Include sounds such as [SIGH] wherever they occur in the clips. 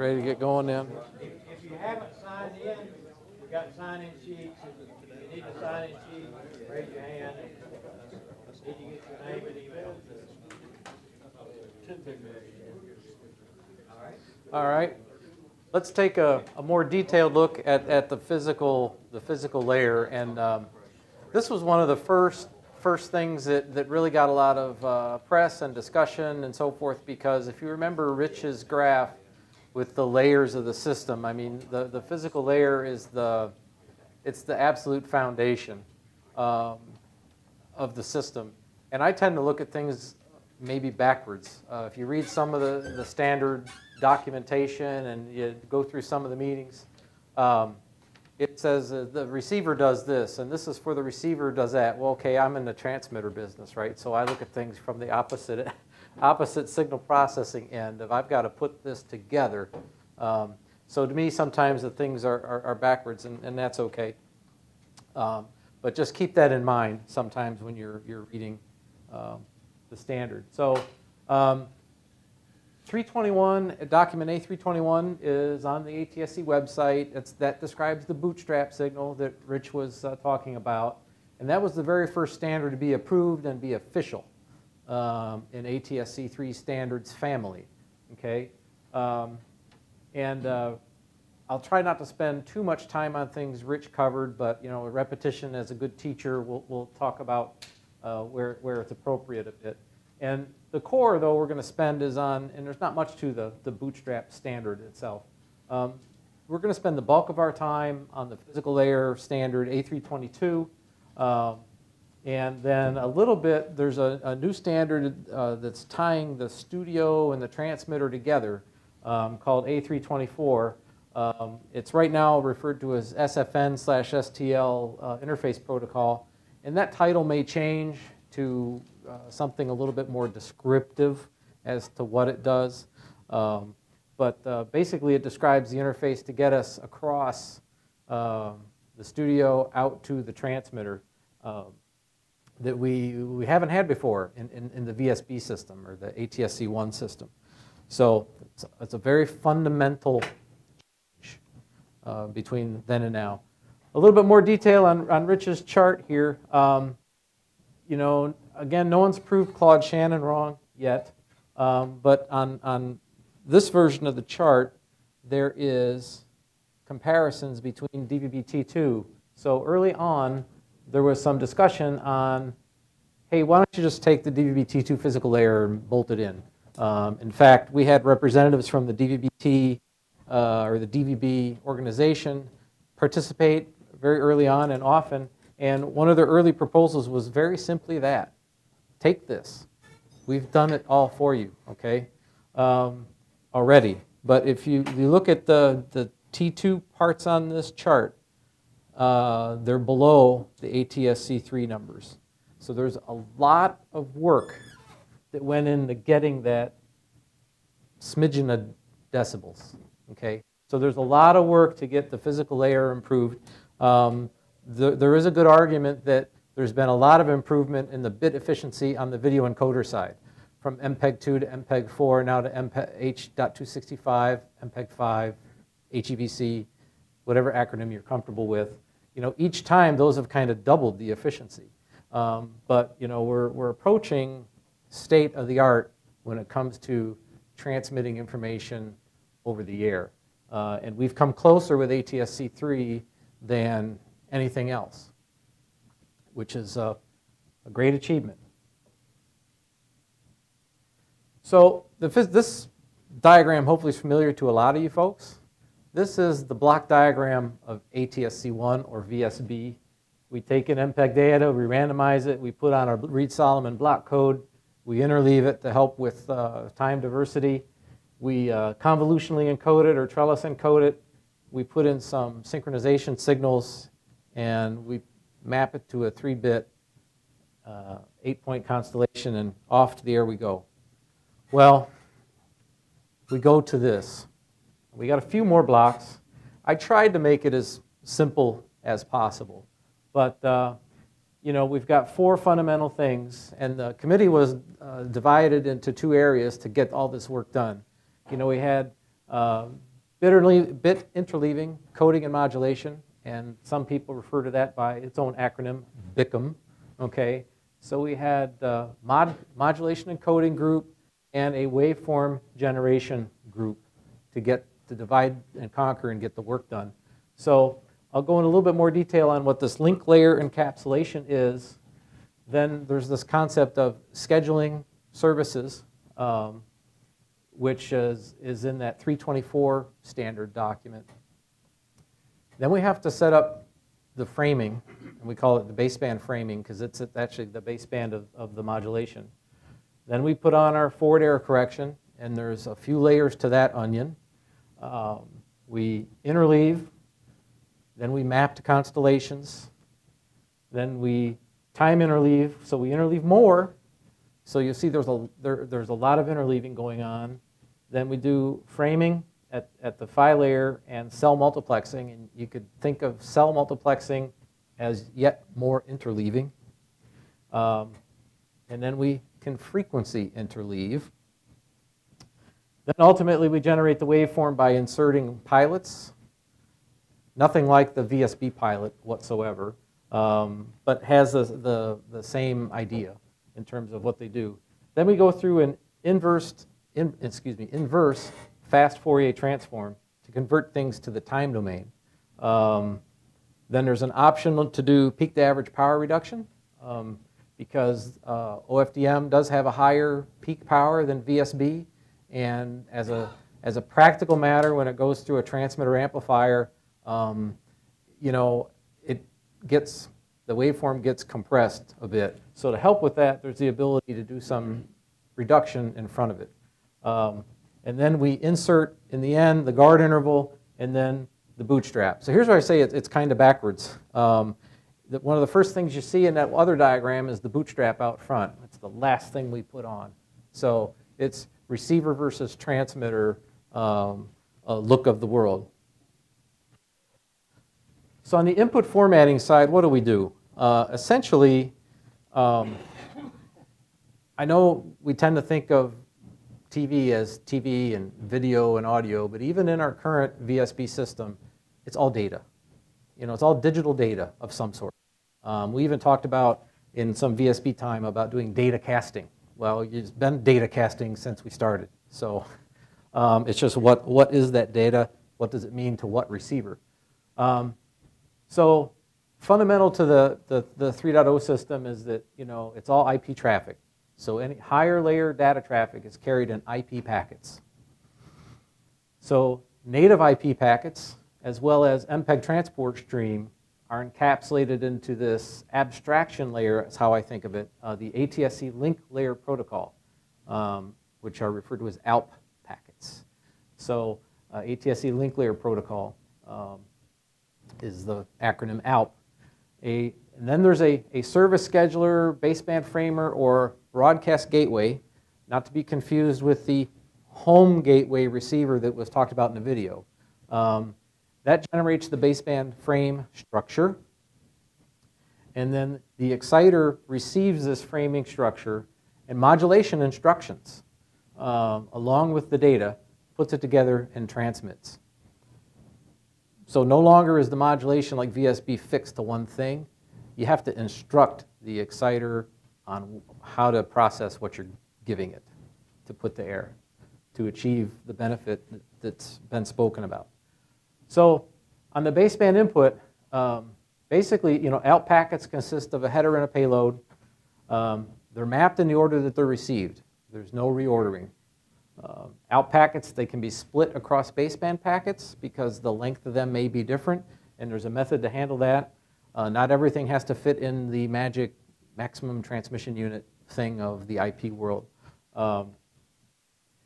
ready to get going then? If, if you haven't signed in, we've got sign-in sheets. If you need a sign-in sheet, raise your hand. Did you get your name and email? All right. All right. Let's take a, a more detailed look at, at the physical the physical layer, and um, this was one of the first first things that, that really got a lot of uh, press and discussion and so forth. Because if you remember Rich's graph with the layers of the system, I mean the, the physical layer is the it's the absolute foundation um, of the system, and I tend to look at things maybe backwards. Uh, if you read some of the, the standard documentation and you go through some of the meetings, um, it says uh, the receiver does this, and this is for the receiver does that. Well, okay, I'm in the transmitter business, right? So I look at things from the opposite, opposite signal processing end. If I've got to put this together, um, so to me, sometimes the things are, are, are backwards, and, and that's okay. Um, but just keep that in mind sometimes when you're, you're reading um, the standard. So um, 321, document A321 is on the ATSC website. It's, that describes the bootstrap signal that Rich was uh, talking about. And that was the very first standard to be approved and be official um, in ATSC 3 standards family. Okay? Um, and uh, I'll try not to spend too much time on things Rich covered, but you know, repetition as a good teacher, we'll, we'll talk about uh, where, where it's appropriate a bit. And the core, though, we're going to spend is on, and there's not much to the, the bootstrap standard itself. Um, we're going to spend the bulk of our time on the physical layer standard A322. Um, and then a little bit, there's a, a new standard uh, that's tying the studio and the transmitter together um, called A324. Um, it's right now referred to as SFN slash STL uh, interface protocol. And that title may change to uh, something a little bit more descriptive as to what it does. Um, but uh, basically, it describes the interface to get us across uh, the studio out to the transmitter um, that we, we haven't had before in, in, in, the VSB system or the ATSC1 system. So it's, it's a very fundamental change uh, between then and now. A little bit more detail on, on Rich's chart here. Um, you know, again, no one's proved Claude Shannon wrong yet, um, but on, on this version of the chart, there is comparisons between DVB-T2. So early on, there was some discussion on, hey, why don't you just take the DVB-T2 physical layer and bolt it in? Um, in fact, we had representatives from the DVB-T uh, or the DVB organization participate very early on and often. And one of their early proposals was very simply that take this. We've done it all for you, okay, um, already. But if you, you look at the, the T2 parts on this chart, uh, they're below the ATSC3 numbers. So there's a lot of work that went into getting that smidgen of decibels, okay? So there's a lot of work to get the physical layer improved. Um, the, there is a good argument that there's been a lot of improvement in the bit efficiency on the video encoder side, from MPEG-2 to MPEG-4, now to MPEG H.265, MPEG-5, HEVC, whatever acronym you're comfortable with. You know, each time those have kind of doubled the efficiency. Um, but you know, we're, we're approaching state of the art when it comes to transmitting information over the air. Uh, and we've come closer with ATSC3 than anything else, which is a, a great achievement. So the, this diagram hopefully is familiar to a lot of you folks. This is the block diagram of ATSC1 or VSB. We take in MPEG data, we randomize it, we put on our Reed-Solomon block code, we interleave it to help with uh, time diversity. We uh, convolutionally encode it or trellis encode it. We put in some synchronization signals and we map it to a three bit uh, eight point constellation, and off to the air we go. Well, we go to this. We got a few more blocks. I tried to make it as simple as possible, but uh, you know we've got four fundamental things, and the committee was uh, divided into two areas to get all this work done. You know we had uh, bit, interleaving, coding and modulation, and some people refer to that by its own acronym, BICM. Okay, so we had uh, mod, modulation and coding group and a waveform generation group to get to divide and conquer and get the work done. So I'll go in a little bit more detail on what this link layer encapsulation is. Then there's this concept of scheduling services, um, which is, is in that 324 standard document. Then we have to set up the framing, and we call it the baseband framing because it's actually the baseband of, of the modulation. Then we put on our forward error correction, and there's a few layers to that onion. Um, we interleave, then we map to constellations, then we time interleave, so we interleave more. So you see there's a, there, there's a lot of interleaving going on. Then we do framing at, at the PHY layer and cell multiplexing, and you could think of cell multiplexing as yet more interleaving. Um, and then we can frequency interleave. Then ultimately we generate the waveform by inserting pilots. Nothing like the VSB pilot whatsoever, um, but has the, the, the, same idea in terms of what they do. Then we go through an inverse, in, excuse me, inverse fast Fourier transform to convert things to the time domain. Um, then there's an option to do peak to average power reduction. Um, because uh, OFDM does have a higher peak power than VSB. And as a, as a practical matter, when it goes through a transmitter amplifier, um, you know, it gets, the waveform gets compressed a bit. So to help with that, there's the ability to do some reduction in front of it. Um, and then we insert, in the end, the guard interval and then the bootstrap. So here's where I say it's, it's kind of backwards. Um, one of the first things you see in that other diagram is the bootstrap out front. It's the last thing we put on. So it's receiver versus transmitter um, look of the world. So on the input formatting side, what do we do? Uh, essentially, um, I know we tend to think of TV as TV and video and audio, but even in our current VSB system, it's all data. You know, it's all digital data of some sort. Um, we even talked about in some VSB time about doing data casting. Well, it's been data casting since we started. So um, it's just what, what is that data? What does it mean to what receiver? Um, so fundamental to the, the, the 3.0 system is that you know, it's all IP traffic. So any higher layer data traffic is carried in IP packets. So native IP packets, as well as MPEG transport stream, are encapsulated into this abstraction layer, is how I think of it, uh, the ATSC link layer protocol, um, which are referred to as ALP packets. So uh, ATSC link layer protocol um, is the acronym ALP. A, and then there's a, a service scheduler, baseband framer, or broadcast gateway, not to be confused with the home gateway receiver that was talked about in the video. Um, that generates the baseband frame structure. And then the exciter receives this framing structure and modulation instructions um, along with the data, puts it together and transmits. So no longer is the modulation like VSB fixed to one thing. You have to instruct the exciter on how to process what you're giving it to put the air to achieve the benefit that's been spoken about. So on the baseband input, um, basically, you know, ALP packets consist of a header and a payload. Um, they're mapped in the order that they're received. There's no reordering. Uh, ALP packets, they can be split across baseband packets because the length of them may be different, and there's a method to handle that. Uh, not everything has to fit in the magic maximum transmission unit thing of the IP world. Um,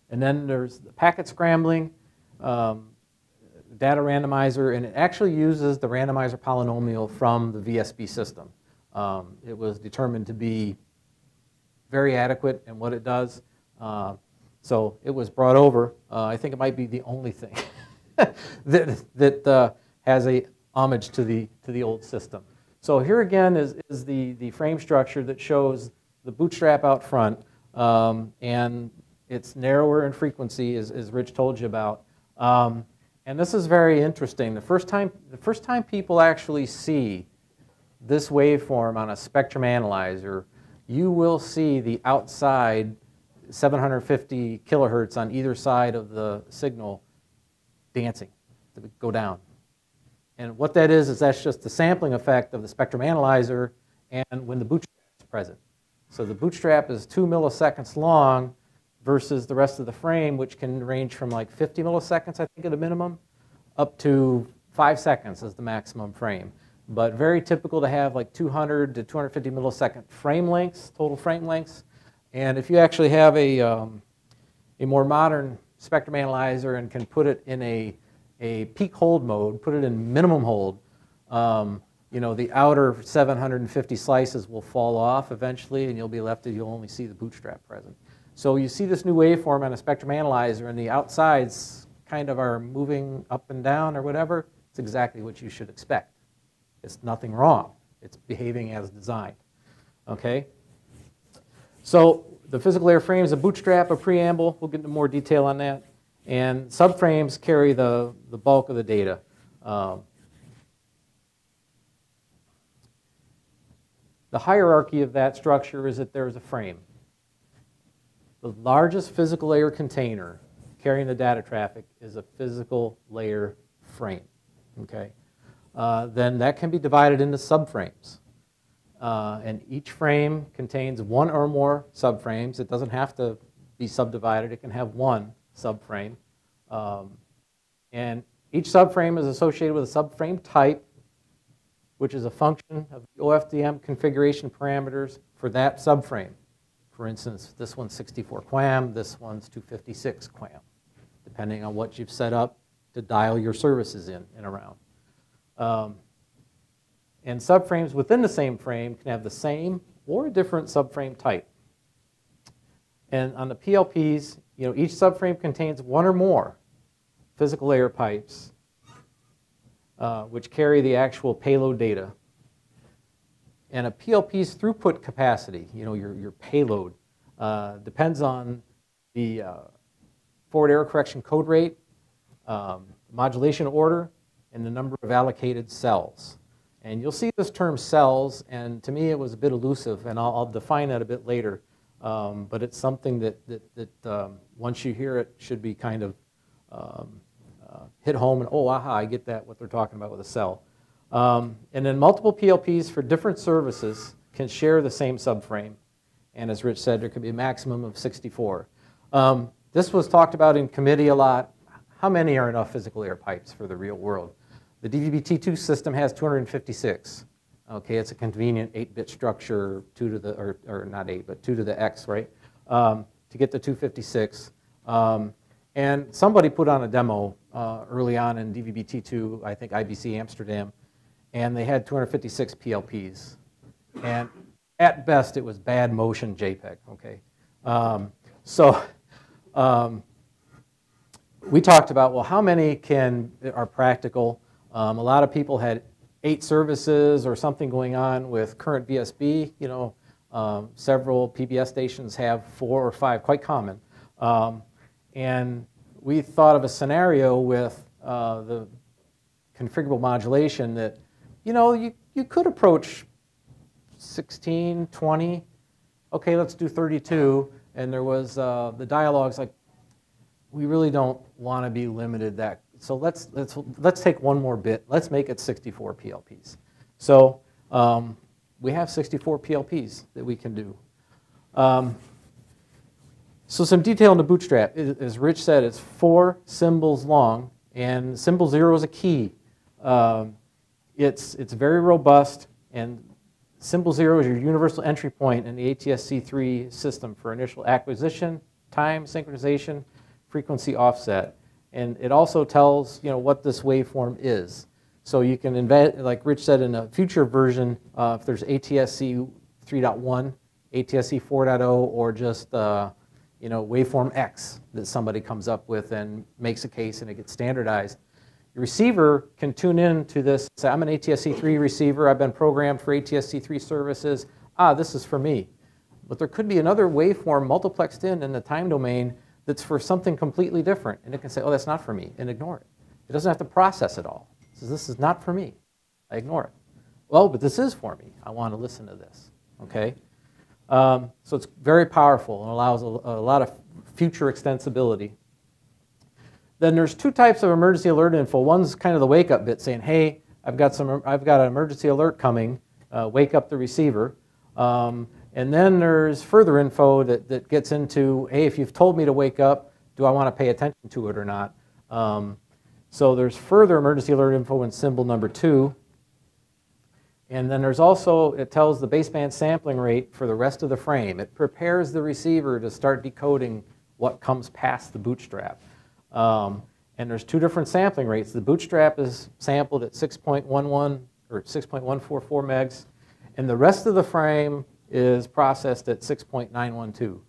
and then there's the packet scrambling. Um, data randomizer, and it actually uses the randomizer polynomial from the VSB system. Um, it was determined to be very adequate in what it does. Uh, so it was brought over. Uh, I think it might be the only thing [LAUGHS] that, that uh, has a homage to the, to the old system. So here again is, is the, the frame structure that shows the bootstrap out front, um, and it's narrower in frequency, as, as Rich told you about. Um, And this is very interesting. The first time, the first time people actually see this waveform on a spectrum analyzer, you will see the outside 750 kilohertz on either side of the signal dancing, go down. And what that is, is that's just the sampling effect of the spectrum analyzer and when the bootstrap is present. So the bootstrap is two milliseconds long versus the rest of the frame, which can range from like 50 milliseconds, I think, at a minimum, up to five seconds as the maximum frame. But very typical to have like 200 to 250 millisecond frame lengths, total frame lengths. And if you actually have a, um, a more modern spectrum analyzer and can put it in a, a peak hold mode, put it in minimum hold, um, you know, the outer 750 slices will fall off eventually and you'll be left, you'll only see the bootstrap present. So you see this new waveform on a spectrum analyzer and the outsides kind of are moving up and down or whatever. It's exactly what you should expect. It's nothing wrong. It's behaving as designed. Okay? So the physical layer frame is a bootstrap, a preamble. We'll get into more detail on that. And subframes carry the, the bulk of the data. Um, the hierarchy of that structure is that there's a frame. The largest physical layer container carrying the data traffic is a physical layer frame. Okay? Uh, then that can be divided into subframes. Uh, and each frame contains one or more subframes. It doesn't have to be subdivided, it can have one subframe. Um, and each subframe is associated with a subframe type, which is a function of the OFDM configuration parameters for that subframe. For instance, this one's 64 QAM, this one's 256 QAM, depending on what you've set up to dial your services in and around. Um, and subframes within the same frame can have the same or a different subframe type. And on the PLPs, you know, each subframe contains one or more physical layer pipes uh, which carry the actual payload data and a PLP's throughput capacity, you know, your, your payload, uh, depends on the uh, forward error correction code rate, um, modulation order, and the number of allocated cells. And you'll see this term cells, and to me it was a bit elusive, and I'll, I'll define that a bit later. Um, but it's something that, that, that um, once you hear it should be kind of um, uh, hit home and, oh, aha, I get that, what they're talking about with a cell. Um, and then multiple PLPs for different services can share the same subframe. And as Rich said, there could be a maximum of 64. Um, this was talked about in committee a lot. How many are enough physical layer pipes for the real world? The DVB-T2 system has 256. Okay, it's a convenient 8-bit structure, 2 to the, or, or, not 8, but 2 to the X, right? Um, to get to 256. Um, and somebody put on a demo uh, early on in DVB-T2, I think IBC Amsterdam, and they had 256 PLPs. And at best, it was bad motion JPEG, okay? Um, so um, we talked about, well, how many can are practical? Um, a lot of people had eight services or something going on with current VSB. You know, um, several PBS stations have four or five, quite common. Um, and we thought of a scenario with uh, the configurable modulation that you know, you, you could approach 16, 20. Okay, let's do 32. And there was uh, the dialogues like, we really don't want to be limited that. So let's, let's, let's take one more bit. Let's make it 64 PLPs. So um, we have 64 PLPs that we can do. Um, so some detail in the bootstrap. As Rich said, it's four symbols long, and symbol zero is a key. Um, it's, it's very robust, and symbol zero is your universal entry point in the ATSC3 system for initial acquisition, time, synchronization, frequency offset. And it also tells you know, what this waveform is. So you can invent, like Rich said, in a future version, uh, if there's ATSC 3.1, ATSC 4.0, or just uh, you know, waveform X that somebody comes up with and makes a case and it gets standardized, the receiver can tune in to this, say, I'm an ATSC3 receiver, I've been programmed for ATSC3 services, ah, this is for me. But there could be another waveform multiplexed in in the time domain that's for something completely different. And it can say, oh, that's not for me, and ignore it. It doesn't have to process it all. It says, this is not for me. I ignore it. Well, but this is for me. I want to listen to this. Okay? Um, so it's very powerful and allows a, a lot of future extensibility. Then there's two types of emergency alert info. One's kind of the wake up bit saying, hey, I've got, some, I've got an emergency alert coming, uh, wake up the receiver. Um, and then there's further info that, that gets into, hey, if you've told me to wake up, do I want to pay attention to it or not? Um, so there's further emergency alert info in symbol number two. And then there's also, it tells the baseband sampling rate for the rest of the frame. It prepares the receiver to start decoding what comes past the bootstrap. Um, and there's two different sampling rates. The bootstrap is sampled at 6.11 or 6.144 megs, and the rest of the frame is processed at 6.912.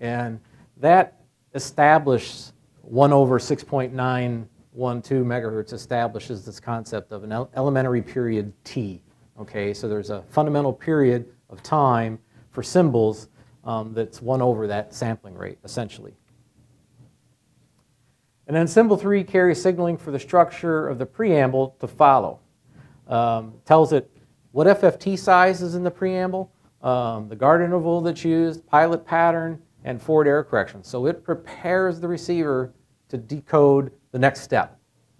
And that establishes 1 over 6.912 megahertz establishes this concept of an elementary period T. Okay, so there's a fundamental period of time for symbols um, that's 1 over that sampling rate, essentially. And then symbol 3 carries signaling for the structure of the preamble to follow. Um, tells it what FFT size is in the preamble, um, the guard interval that's used, pilot pattern, and forward error correction. So it prepares the receiver to decode the next step,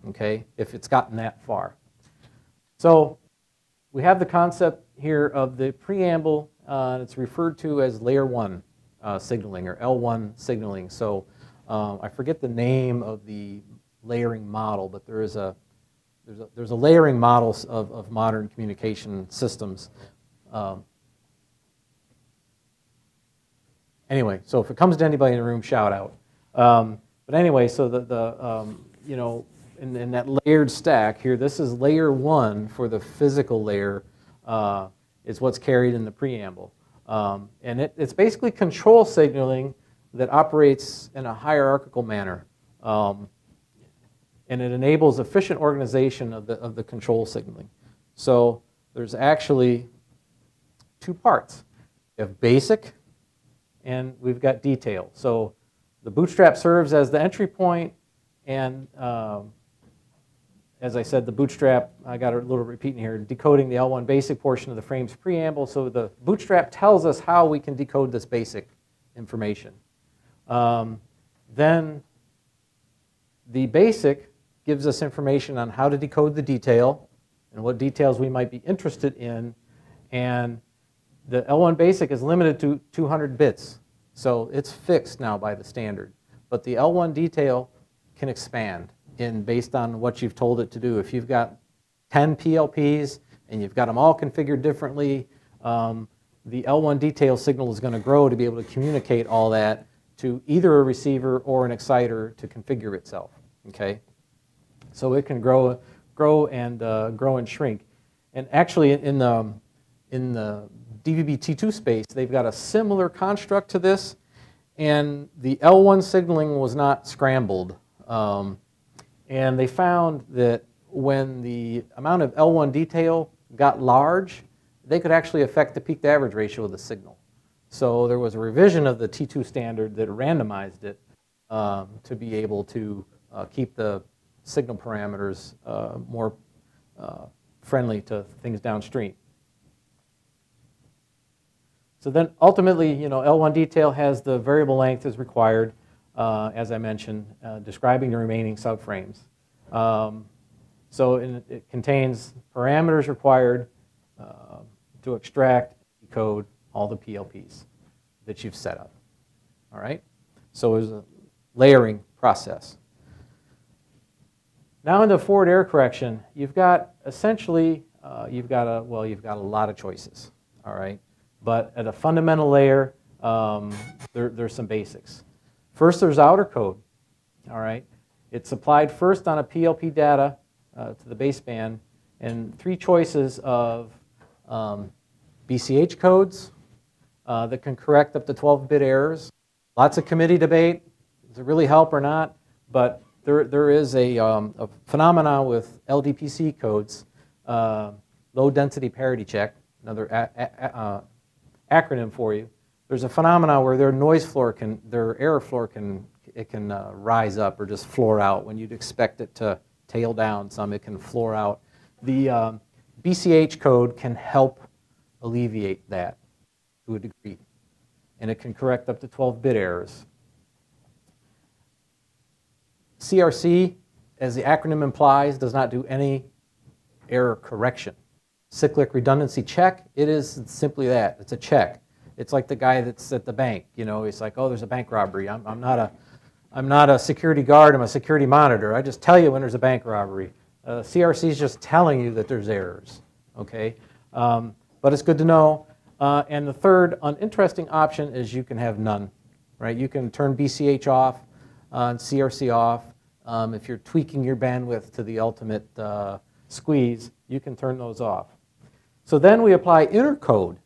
okay, if it's gotten that far. So we have the concept here of the preamble. Uh, it's referred to as layer one uh, signaling or L1 signaling. So um, I forget the name of the layering model, but there is a there's a, there's a layering model of, of modern communication systems. Um, anyway, so if it comes to anybody in the room, shout out. Um, but anyway, so the, the um, you know, in, in, that layered stack here, this is layer one for the physical layer, uh, is what's carried in the preamble. Um, and it, it's basically control signaling that operates in a hierarchical manner. Um, and it enables efficient organization of the, of the control signaling. So there's actually two parts. We have basic, and we've got detail. So the bootstrap serves as the entry point, and um, as I said, the bootstrap, I got a little repeating here, decoding the L1 basic portion of the frame's preamble. So the bootstrap tells us how we can decode this basic information. Um, then the basic gives us information on how to decode the detail and what details we might be interested in. And the L1 basic is limited to 200 bits. So it's fixed now by the standard. But the L1 detail can expand in based on what you've told it to do. If you've got 10 PLPs and you've got them all configured differently, um, the L1 detail signal is going to grow to be able to communicate all that to either a receiver or an exciter to configure itself. Okay, so it can grow, grow and uh, grow and shrink. And actually, in the in the DVB-T2 space, they've got a similar construct to this, and the L1 signaling was not scrambled. Um, and they found that when the amount of L1 detail got large, they could actually affect the peak to average ratio of the signal. So there was a revision of the T2 standard that randomized it um, to be able to uh, keep the signal parameters uh, more uh, friendly to things downstream. So then ultimately, you know, L1 detail has the variable length as required, uh, as I mentioned, uh, describing the remaining subframes. Um, so in, it contains parameters required uh, to extract, decode, all the PLPs that you've set up. All right? So it was a layering process. Now in the forward error correction, you've got essentially, uh, you've got a, well, you've got a lot of choices, all right? But at a fundamental layer, um, there, there's some basics. First, there's outer code, all right? It's applied first on a PLP data uh, to the baseband, and three choices of um, BCH codes, uh, that can correct up to 12-bit errors. Lots of committee debate. Does it really help or not? But there, there is a, um, a phenomenon with LDPC codes, uh, low density parity check, another uh, acronym for you. There's a phenomenon where their noise floor can, their error floor can, it can uh, rise up or just floor out when you'd expect it to tail down some, it can floor out. The um, BCH code can help alleviate that to a degree, and it can correct up to 12-bit errors. CRC, as the acronym implies, does not do any error correction. Cyclic redundancy check, it is simply that. It's a check. It's like the guy that's at the bank. You know, he's like, oh, there's a bank robbery. I'm, I'm, not, a, I'm not a security guard, I'm a security monitor. I just tell you when there's a bank robbery. Uh, CRC is just telling you that there's errors, okay? Um, but it's good to know. Uh, and the third uninteresting option is you can have none, right? You can turn BCH off uh, and CRC off. Um, if you're tweaking your bandwidth to the ultimate uh, squeeze, you can turn those off. So then we apply inner code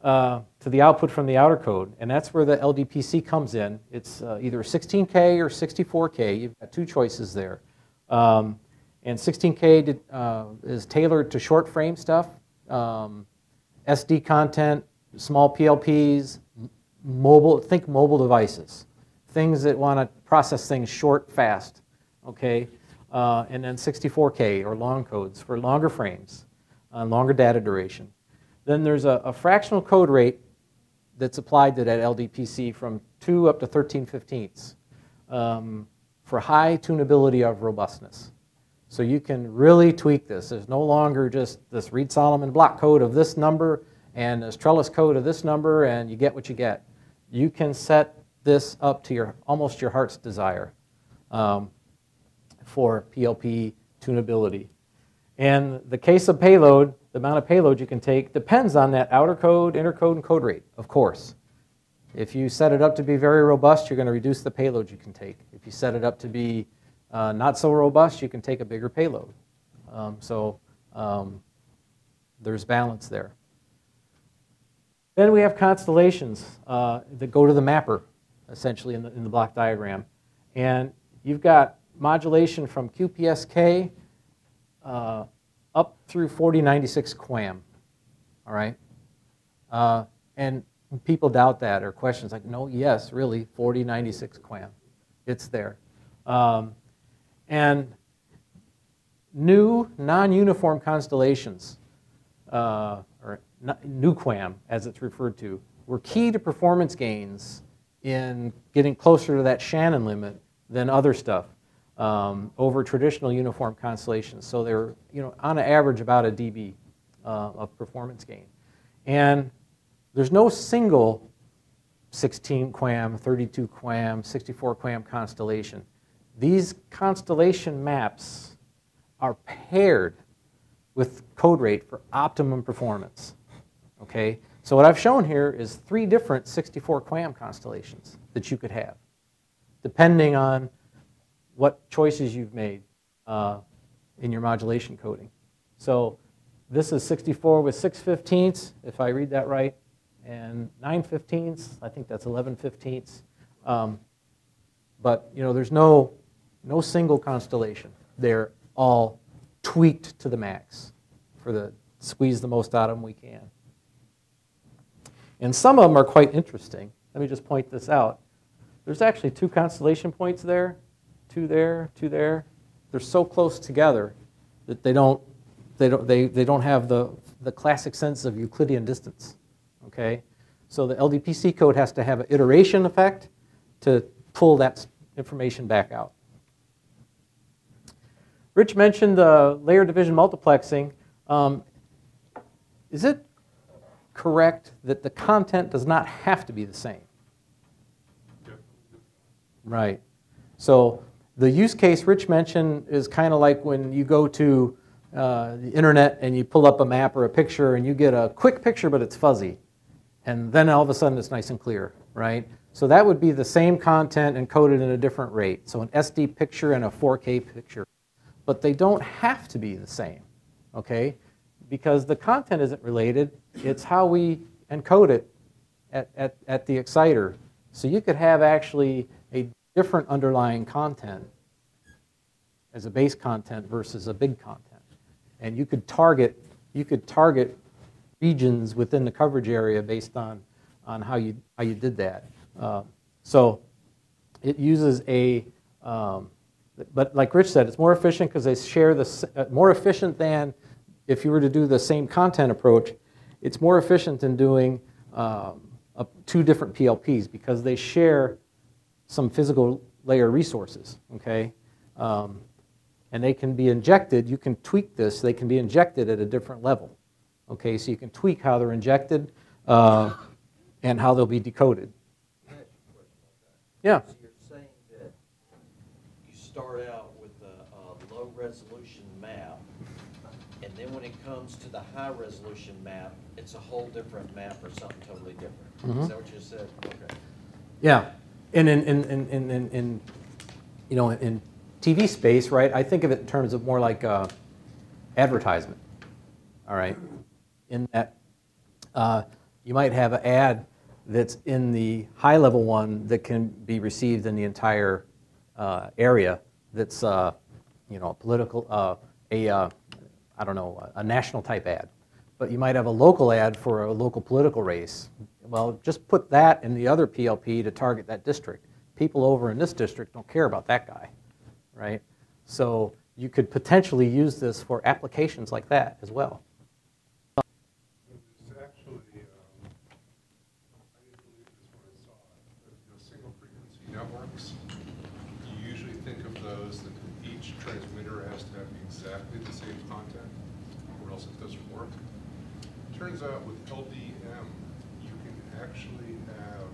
uh, to the output from the outer code, and that's where the LDPC comes in. It's uh, either 16K or 64K. You've got two choices there. Um, and 16K did, uh, is tailored to short frame stuff, um, SD content, small PLPs, mobile, think mobile devices, things that want to process things short, fast, okay? Uh, and then 64K or long codes for longer frames, uh, longer data duration. Then there's a, a, fractional code rate that's applied to that LDPC from 2 up to 13 fifteenths um, for high tunability of robustness. So you can really tweak this. There's no longer just this Reed-Solomon block code of this number and this trellis code of this number and you get what you get. You can set this up to your almost your heart's desire um, for PLP tunability. And the case of payload, the amount of payload you can take depends on that outer code, inner code, and code rate, of course. If you set it up to be very robust, you're going to reduce the payload you can take. If you set it up to be uh, not so robust, you can take a bigger payload. Um, so um, there's balance there. Then we have constellations uh, that go to the mapper, essentially, in the, in the block diagram. And you've got modulation from QPSK uh, up through 4096 QAM, all right? Uh, and people doubt that or questions like, no, yes, really, 4096 QAM. It's there. Um, and new non-uniform constellations, uh, or NUQAM as it's referred to, were key to performance gains in getting closer to that Shannon limit than other stuff um, over traditional uniform constellations. So they're, you know, on average about a dB uh, of performance gain. And there's no single 16 QAM, 32 QAM, 64 QAM constellation. These constellation maps are paired with code rate for optimum performance. Okay? So what I've shown here is three different 64 QAM constellations that you could have, depending on what choices you've made uh, in your modulation coding. So this is 64 with 6 15ths, if I read that right, and 9 15ths, I think that's 11 fifteenths. Um, but you know, there's no no single constellation. They're all tweaked to the max for the squeeze the most out of them we can. And some of them are quite interesting. Let me just point this out. There's actually two constellation points there, two there, two there. They're so close together that they don't, they don't, they, they don't have the, the classic sense of Euclidean distance. Okay? So the LDPC code has to have an iteration effect to pull that information back out. Rich mentioned the layer division multiplexing. Um, is it correct that the content does not have to be the same? Right. So the use case Rich mentioned is kind of like when you go to uh, the internet and you pull up a map or a picture and you get a quick picture but it's fuzzy. And then all of a sudden it's nice and clear, right? So that would be the same content encoded in a different rate. So an SD picture and a 4K picture but they don't have to be the same, okay? Because the content isn't related, it's how we encode it at, at, at the exciter. So you could have actually a different underlying content as a base content versus a big content. And you could target, you could target regions within the coverage area based on, on how, you, how you did that. Uh, so it uses a, um, But like Rich said, it's more efficient because they share the, uh, more efficient than if you were to do the same content approach. It's more efficient than doing um, a- two different PLPs because they share some physical layer resources, okay? Um, And they can be injected, you can tweak this, they can be injected at a different level. Okay, so you can tweak how they're injected uh, and how they'll be decoded. Can I ask you a question about Yeah. that? So you're saying that you start out with a, a low-resolution map, and then when it comes to the high-resolution map, it's a whole different map or something totally different? Mhm. Is that what you said? Okay. Yeah, and in, in, in, in, in, in, you know, in TV space, right, I think of it in terms of more like uh, advertisement, all right? In that uh, you might have an ad that's in the high-level one that can be received in the entire uh, area that's, uh, you know, a political, uh, a, uh, I don't know, a national type ad. But you might have a local ad for a local political race. Well, just put that in the other PLP to target that district. People over in this district don't care about that guy, right? So you could potentially use this for applications like that as well. It's actually, um, I didn't believe this when I saw it, but, you know, single frequency networks, you usually think of those that each transmitter has to have exactly the same content, or else it doesn't work. With LDM, you can actually have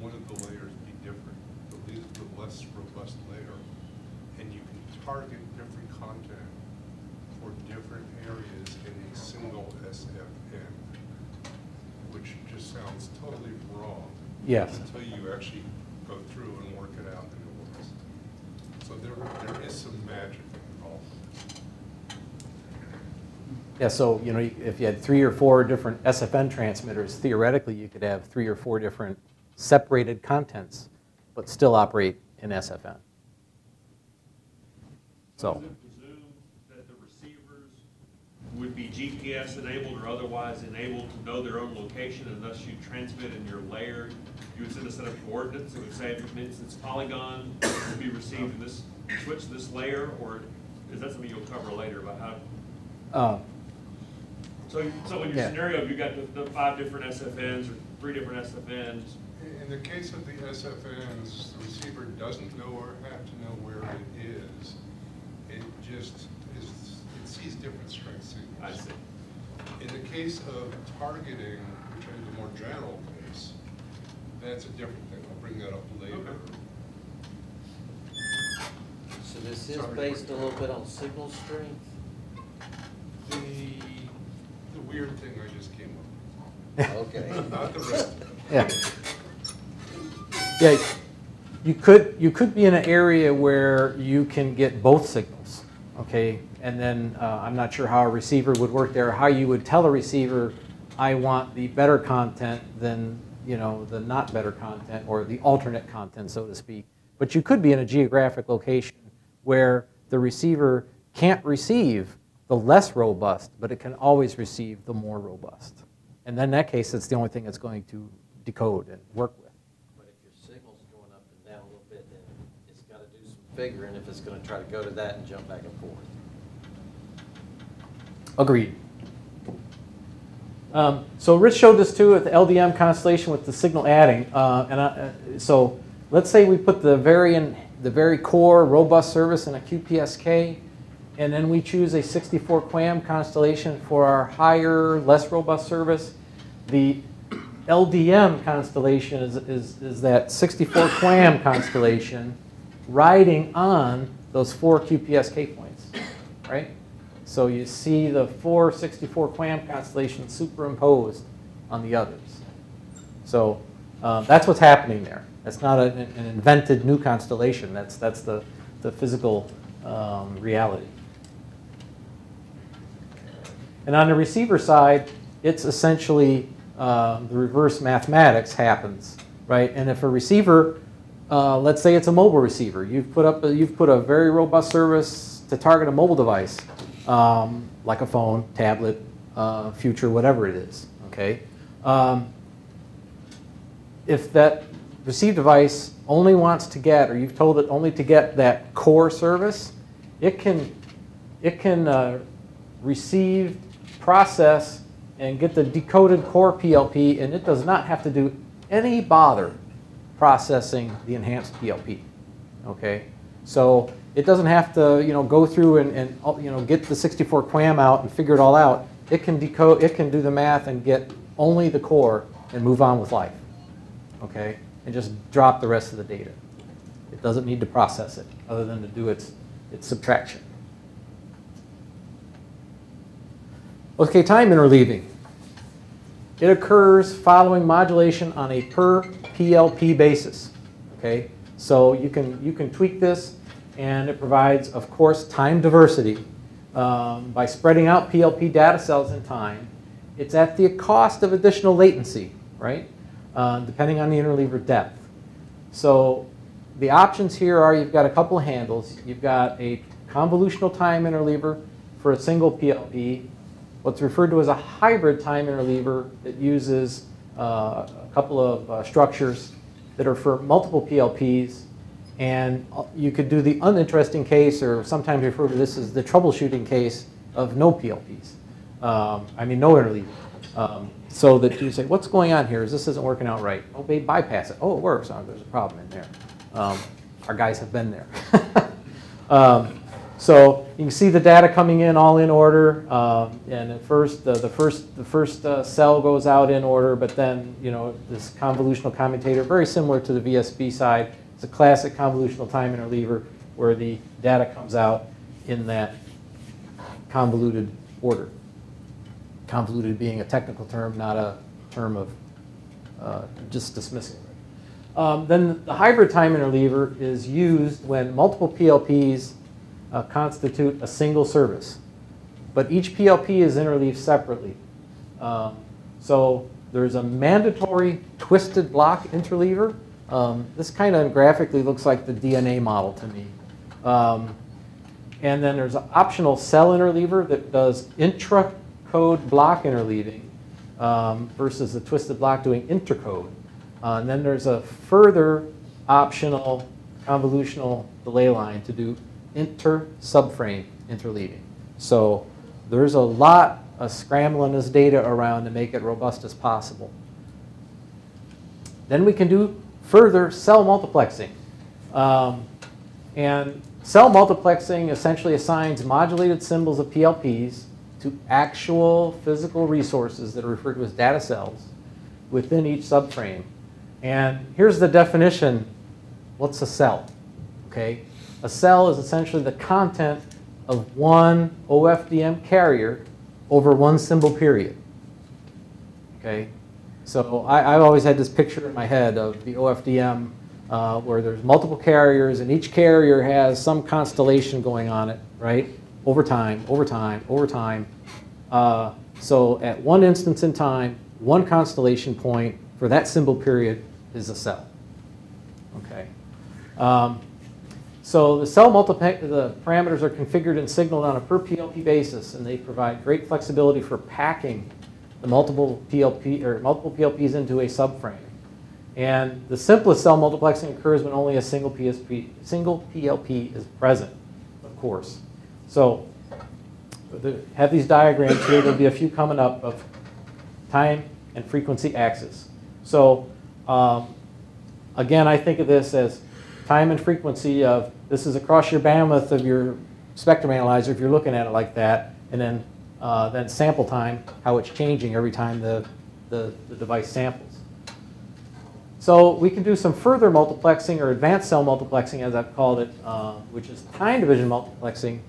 one of the layers be different, the le- the less robust layer, and you can target different content for different areas in a single SFN, which just sounds totally wrong. Yes. Until you actually go through and work it out and it works. So there, there is some magic Yeah, so, you know, if you had three or four different SFN transmitters, theoretically, you could have three or four different separated contents, but still operate in SFN. So, that the receivers would be GPS enabled or otherwise enabled to know their own location and thus you transmit in your layer? You would send a set of coordinates, it would say, for instance, Polygon will be received in this, switch this layer, or is that something you'll cover later about how? uh, So, so in your Yeah. scenario, you've got the, the five different SFNs or three different SFNs, In- In the case of the SFNs, the receiver doesn't know or have to know where it is. It just is, it sees different strength signals. I see. In the case of targeting, which is the more general case, that's a different thing. I'll bring that up later. So this is Sorry. based a little bit on signal strength? Weird thing I just came up Okay. [LAUGHS] not the rest yeah. Yeah, you could, you could be in an area where you can get both signals, okay? And then, uh, I'm not sure how a receiver would work there, how you would tell a receiver, I want the better content than, you know, the not better content, or the alternate content, so to speak. But you could be in a geographic location where the receiver can't receive the less robust, but it can always receive the more robust. And then in that case, it's the only thing it's going to decode and work with. But if your signal's going up and down a little bit, then it's gotta do some figuring if it's gonna try to go to that and jump back and forth. Agreed. Um, so Rich showed this too at the LDM constellation with the signal adding. Uh, and I, uh, so let's say we put the very, in, the very core robust service in a QPSK, and then we choose a 64 QAM constellation for our higher, less robust service. The LDM constellation is, is, is that 64 QAM constellation riding on those four QPSK points, right? So you see the four 64 QAM constellations superimposed on the others. So um, that's what's happening there. That's not a- an invented new constellation. That's, that's the, the physical um, reality. And on the receiver side, it's essentially uh, the reverse mathematics happens, right? And if a receiver, uh, let's say it's a mobile receiver, you've put up, a, you've put a very robust service to target a mobile device, um, like a phone, tablet, uh, future, whatever it is, okay? Um, if that receive device only wants to get, or you've told it only to get that core service, it can, it can uh, receive, process, and get the decoded core PLP, and it does not have to do any bother processing the enhanced PLP. Okay, so it doesn't have to, you know, go through and, and uh, you know get the 64 QAM out and figure it all out. It can decode, it can do the math and get only the core and move on with life. Okay, and just drop the rest of the data. It doesn't need to process it other than to do its its subtraction. Okay, time interleaving. It occurs following modulation on a per PLP basis. Okay, so you can you can tweak this, and it provides, of course, time diversity um, by spreading out PLP data cells in time. It's at the cost of additional latency, right? Uh, depending on the interleaver depth. So the options here are you've got a couple of handles. You've got a convolutional time interleaver for a single PLP, what's referred to as a hybrid time interleaver that uses uh, a couple of uh, structures that are for multiple PLPs. And uh, you could do the uninteresting case, or sometimes refer to this as the troubleshooting case of no PLPs. Um, I mean, no interleaver. Um, so that you say, what's going on here? Is this isn't working out right? Oh, they bypass it. Oh, it works. Oh, there's a problem in there. Um, our guys have been there. [LAUGHS] so you can see the data coming in all in order. Um, and at first, the, the first, the first uh, cell goes out in order, but then, you know, this convolutional commutator, very similar to the VSB side. It's a classic convolutional time interleaver where the data comes out in that convoluted order convoluted being a technical term, not a term of uh, just dismissing. Um, then the hybrid time interleaver is used when multiple PLPs uh, constitute a single service. But each PLP is interleaved separately. Um, so there's a mandatory twisted block interleaver. Um, this kind of graphically looks like the DNA model to me. Um, and then there's an optional cell interleaver that does intra code block interleaving um, versus the twisted block doing intercode. Uh, and then there's a further optional convolutional delay line to do inter-subframe interleaving. So there's a lot of scrambling this data around to make it robust as possible. Then we can do further cell multiplexing. Um, and cell multiplexing essentially assigns modulated symbols of PLPs to actual physical resources that are referred to as data cells within each subframe. And here's the definition. What's a cell? Okay, a cell is essentially the content of one OFDM carrier over one symbol period. Okay, so I, have always had this picture in my head of the OFDM uh, where there's multiple carriers and each carrier has some constellation going on it, right? over time, over time, over time. Uh, so at one instance in time, one constellation point for that symbol period is a cell. Okay. Um, so the cell multiple the parameters are configured and signaled on a per PLP basis, and they provide great flexibility for packing the multiple PLP or multiple PLPs into a subframe. And the simplest cell multiplexing occurs when only a single PSP, single PLP is present, of course. So the, have these diagrams here. There'll be a few coming up of time and frequency axis. So um, again, I think of this as time and frequency of this is across your bandwidth of your spectrum analyzer if you're looking at it like that, and then uh, then sample time, how it's changing every time the, the, the device samples. So we can do some further multiplexing or advanced cell multiplexing, as I've called it, uh, which is time division multiplexing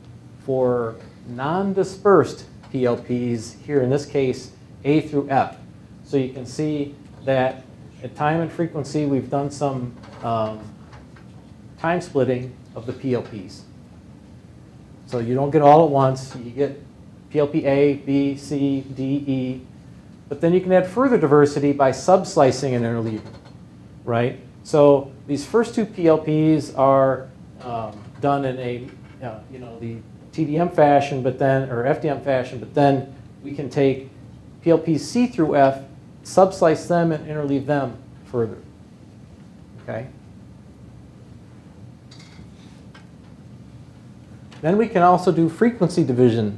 for non-dispersed PLPs, here in this case, A through F. So you can see that at time and frequency, we've done some um, time splitting of the PLPs. So you don't get all at once. You get PLP A, B, C, D, E. But then you can add further diversity by subslicing an interleaving, right? So these first two PLPs are um, done in a, uh, you know, the TDM fashion, but then, or FDM fashion, but then we can take PLPs C through F, subslice them and interleave them further. Okay? Then we can also do frequency division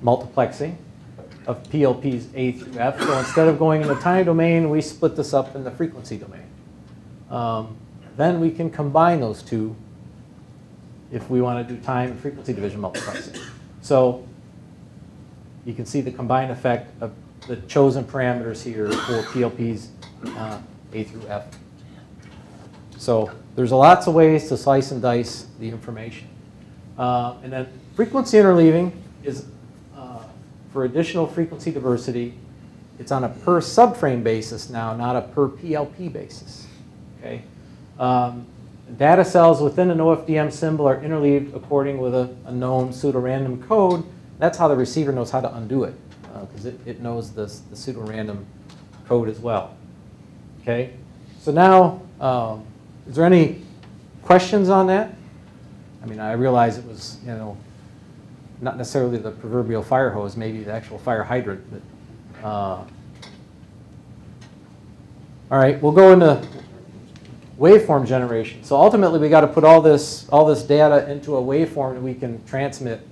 multiplexing of PLPs A through F. So instead of going in the time domain, we split this up in the frequency domain. Um, then we can combine those two if we want to do time and frequency division multiplexing. So you can see the combined effect of the chosen parameters here for PLPs uh, A through F. So there's lots of ways to slice and dice the information. Uh, and then frequency interleaving is uh, for additional frequency diversity. It's on a per subframe basis now, not a per PLP basis. Okay. Um, data cells within an OFDM symbol are interleaved according with a, a known pseudorandom code. That's how the receiver knows how to undo it, because it, it knows this, the pseudorandom code as well. Okay. So now, um, is there any questions on that? I mean, I realize it was, you know, not necessarily the proverbial fire hose, maybe the actual fire hydrant. But, uh, all right, we'll go into waveform generation. So ultimately, we got to put all this all this data into a waveform that we can transmit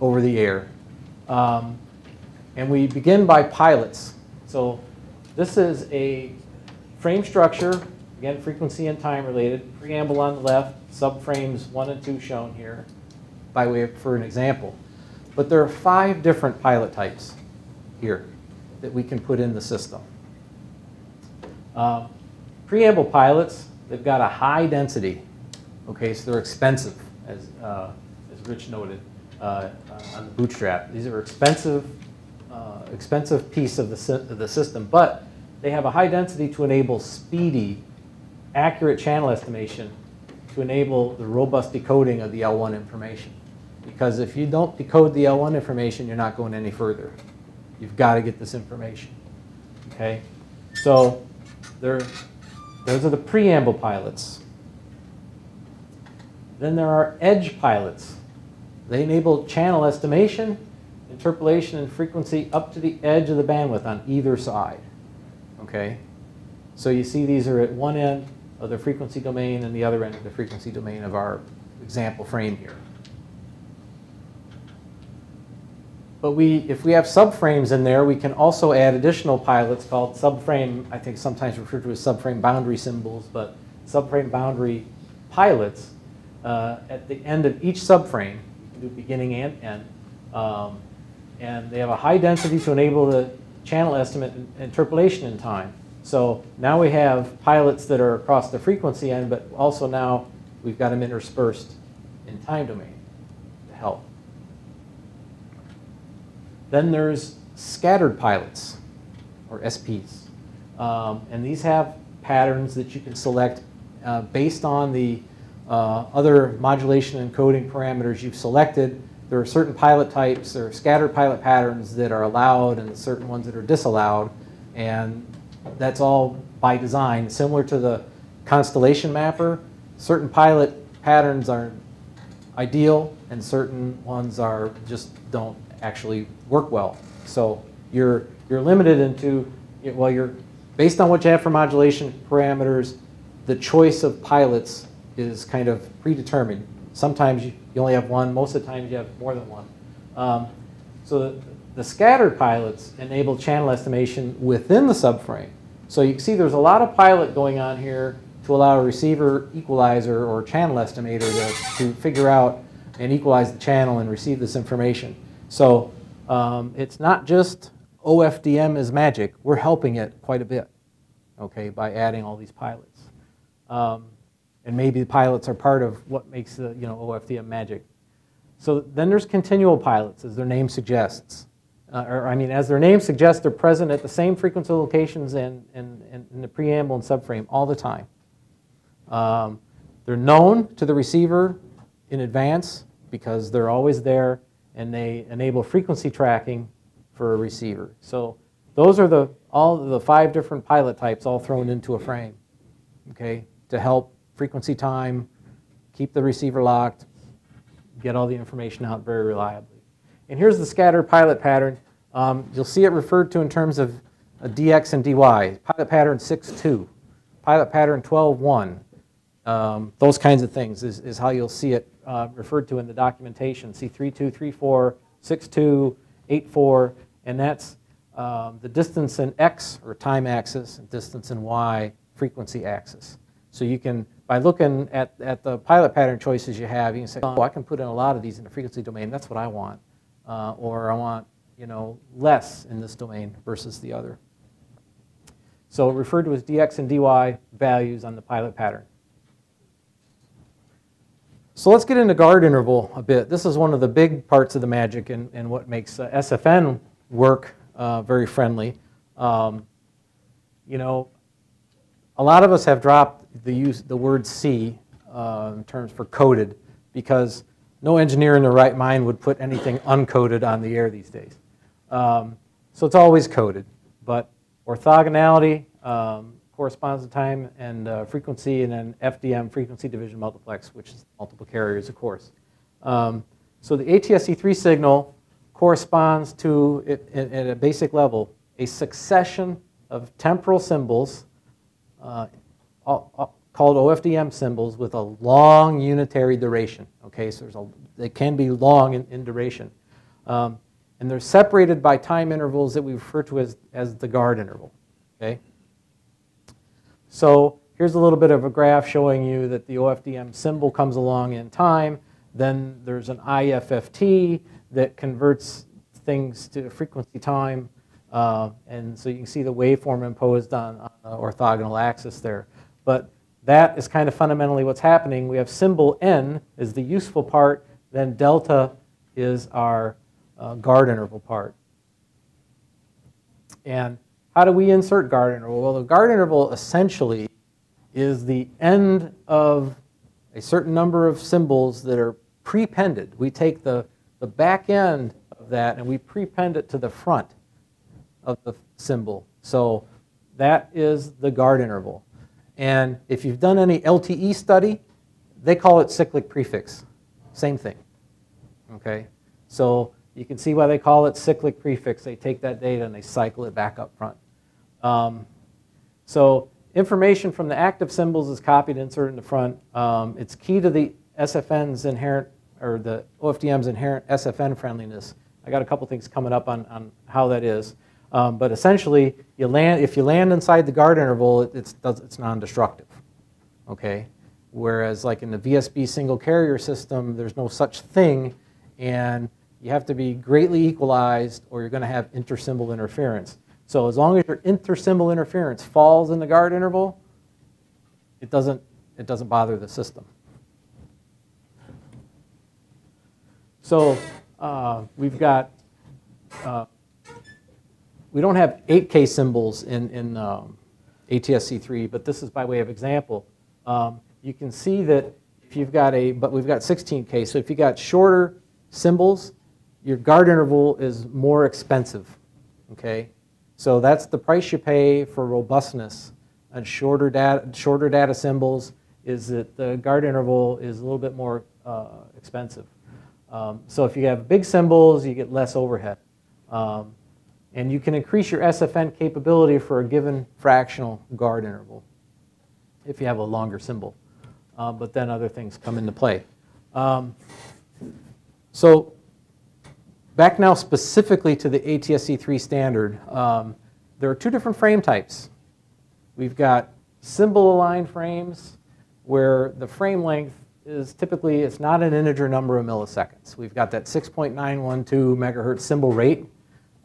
over the air. Um, and we begin by pilots. So this is a frame structure, again, frequency and time related. Preamble on the left, subframes one and two shown here by way of, for an example. But there are five different pilot types here that we can put in the system. Um, preamble pilots, they've got a high density. Okay, so they're expensive, as, uh, as Rich noted uh, on the bootstrap. These are expensive, uh, expensive piece of the, of the system, but they have a high density to enable speedy, accurate channel estimation to enable the robust decoding of the L1 information. Because if you don't decode the L1 information, you're not going any further. You've got to get this information. Okay? So there, those are the preamble pilots. Then there are edge pilots. They enable channel estimation, interpolation, and frequency up to the edge of the bandwidth on either side. Okay? So you see these are at one end of the frequency domain and the other end of the frequency domain of our example frame here. But we, if we have subframes in there, we can also add additional pilots called subframe, I think sometimes referred to as subframe boundary symbols, but subframe boundary pilots uh, at the end of each subframe, do beginning and end, um, and they have a high density to enable the channel estimate interpolation in time. So now we have pilots that are across the frequency end, but also now we've got them interspersed in time domain to help. Then there's scattered pilots, or SPs. Um, and these have patterns that you can select uh, based on the uh, other modulation and coding parameters you've selected. There are certain pilot types or scattered pilot patterns that are allowed and certain ones that are disallowed. And that's all by design. Similar to the constellation mapper, certain pilot patterns are ideal and certain ones are just don't actually work well. So you're, you're limited into, well, you're, based on what you have for modulation parameters, the choice of pilots is kind of predetermined. Sometimes you, only have one, most of the times you have more than one. Um, so the, scattered pilots enable channel estimation within the subframe. So you see there's a lot of pilot going on here to allow a receiver equalizer or channel estimator to, to figure out and equalize the channel and receive this information. So um, it's not just OFDM is magic. We're helping it quite a bit, okay, by adding all these pilots. Um, and maybe the pilots are part of what makes the you know OFDM magic. So then there's continual pilots, as their name suggests. Uh, or I mean, as their name suggests, they're present at the same frequency locations in, in, in, the preamble and subframe all the time. Um, they're known to the receiver in advance because they're always there and they enable frequency tracking for a receiver. So those are the all the five different pilot types all thrown into a frame, okay, to help frequency time, keep the receiver locked, get all the information out very reliably. And here's the scattered pilot pattern. Um, you'll see it referred to in terms of DX and DY. Pilot pattern 6.2, pilot pattern 12.1, um, those kinds of things is, is how you'll see it uh, referred to in the documentation. See 3234, 6284, and that's um, the distance in x, or time axis, distance in y, frequency axis. So you can, by looking at, at the pilot pattern choices you have, you can say, oh, I can put in a lot of these in the frequency domain. That's what I want. Uh, or I want, you know, less in this domain versus the other. So referred to as dx and dy values on the pilot pattern. So let's get into guard interval a bit. This is one of the big parts of the magic and, and what makes uh, SFN work uh, very friendly. Um, you know, a lot of us have dropped the use the word C uh, in terms for coded because no engineer in their right mind would put anything uncoded on the air these days. Um, so it's always coded, but orthogonality um, corresponds to time and uh, frequency, and then FDM, frequency division multiplex, which is multiple carriers, of course. Um, so the ATSC3 signal corresponds to, at a basic level, a succession of temporal symbols uh, called OFDM symbols with a long unitary duration. Okay, so there's a, they can be long in, in duration. Um, and they're separated by time intervals that we refer to as, as the guard interval. Okay? So here's a little bit of a graph showing you that the OFDM symbol comes along in time. Then there's an IFFT that converts things to frequency time. Uh, and so you can see the waveform imposed on, on the orthogonal axis there. But that is kind of fundamentally what's happening. We have symbol n is the useful part, then delta is our uh, guard interval part. And how do we insert guard interval? Well, the guard interval essentially is the end of a certain number of symbols that are prepended. We take the, the back end of that and we prepend it to the front of the symbol. So that is the guard interval. And if you've done any LTE study, they call it cyclic prefix. Same thing. Okay? So you can see why they call it cyclic prefix. They take that data and they cycle it back up front. Um, so information from the active symbols is copied, and inserted in the front. Um, it's key to the SFN's inherent, or the OFDM's inherent SFN friendliness. I got a couple things coming up on, on how that is. Um, but essentially, you land, if you land inside the guard interval, it, it's, it's non-destructive. Okay? Whereas like in the VSB single carrier system, there's no such thing, and you have to be greatly equalized or you're going to have intersymbol interference. So as long as your intersymbol interference falls in the guard interval, it doesn't, it doesn't bother the system. So uh, we've got, uh, we don't have 8K symbols in, in um, ATSC3, but this is by way of example. Um, you can see that if you've got a, but we've got 16K, so if you've got shorter symbols, your guard interval is more expensive, okay? So that's the price you pay for robustness and shorter data, shorter data symbols is that the guard interval is a little bit more uh, expensive. Um, so if you have big symbols, you get less overhead. Um, and you can increase your SFN capability for a given fractional guard interval if you have a longer symbol. Uh, but then other things come into play. Um, so Back now specifically to the ATSC3 standard, um, there are two different frame types. We've got symbol aligned frames where the frame length is typically, it's not an integer number of milliseconds. We've got that 6.912 megahertz symbol rate.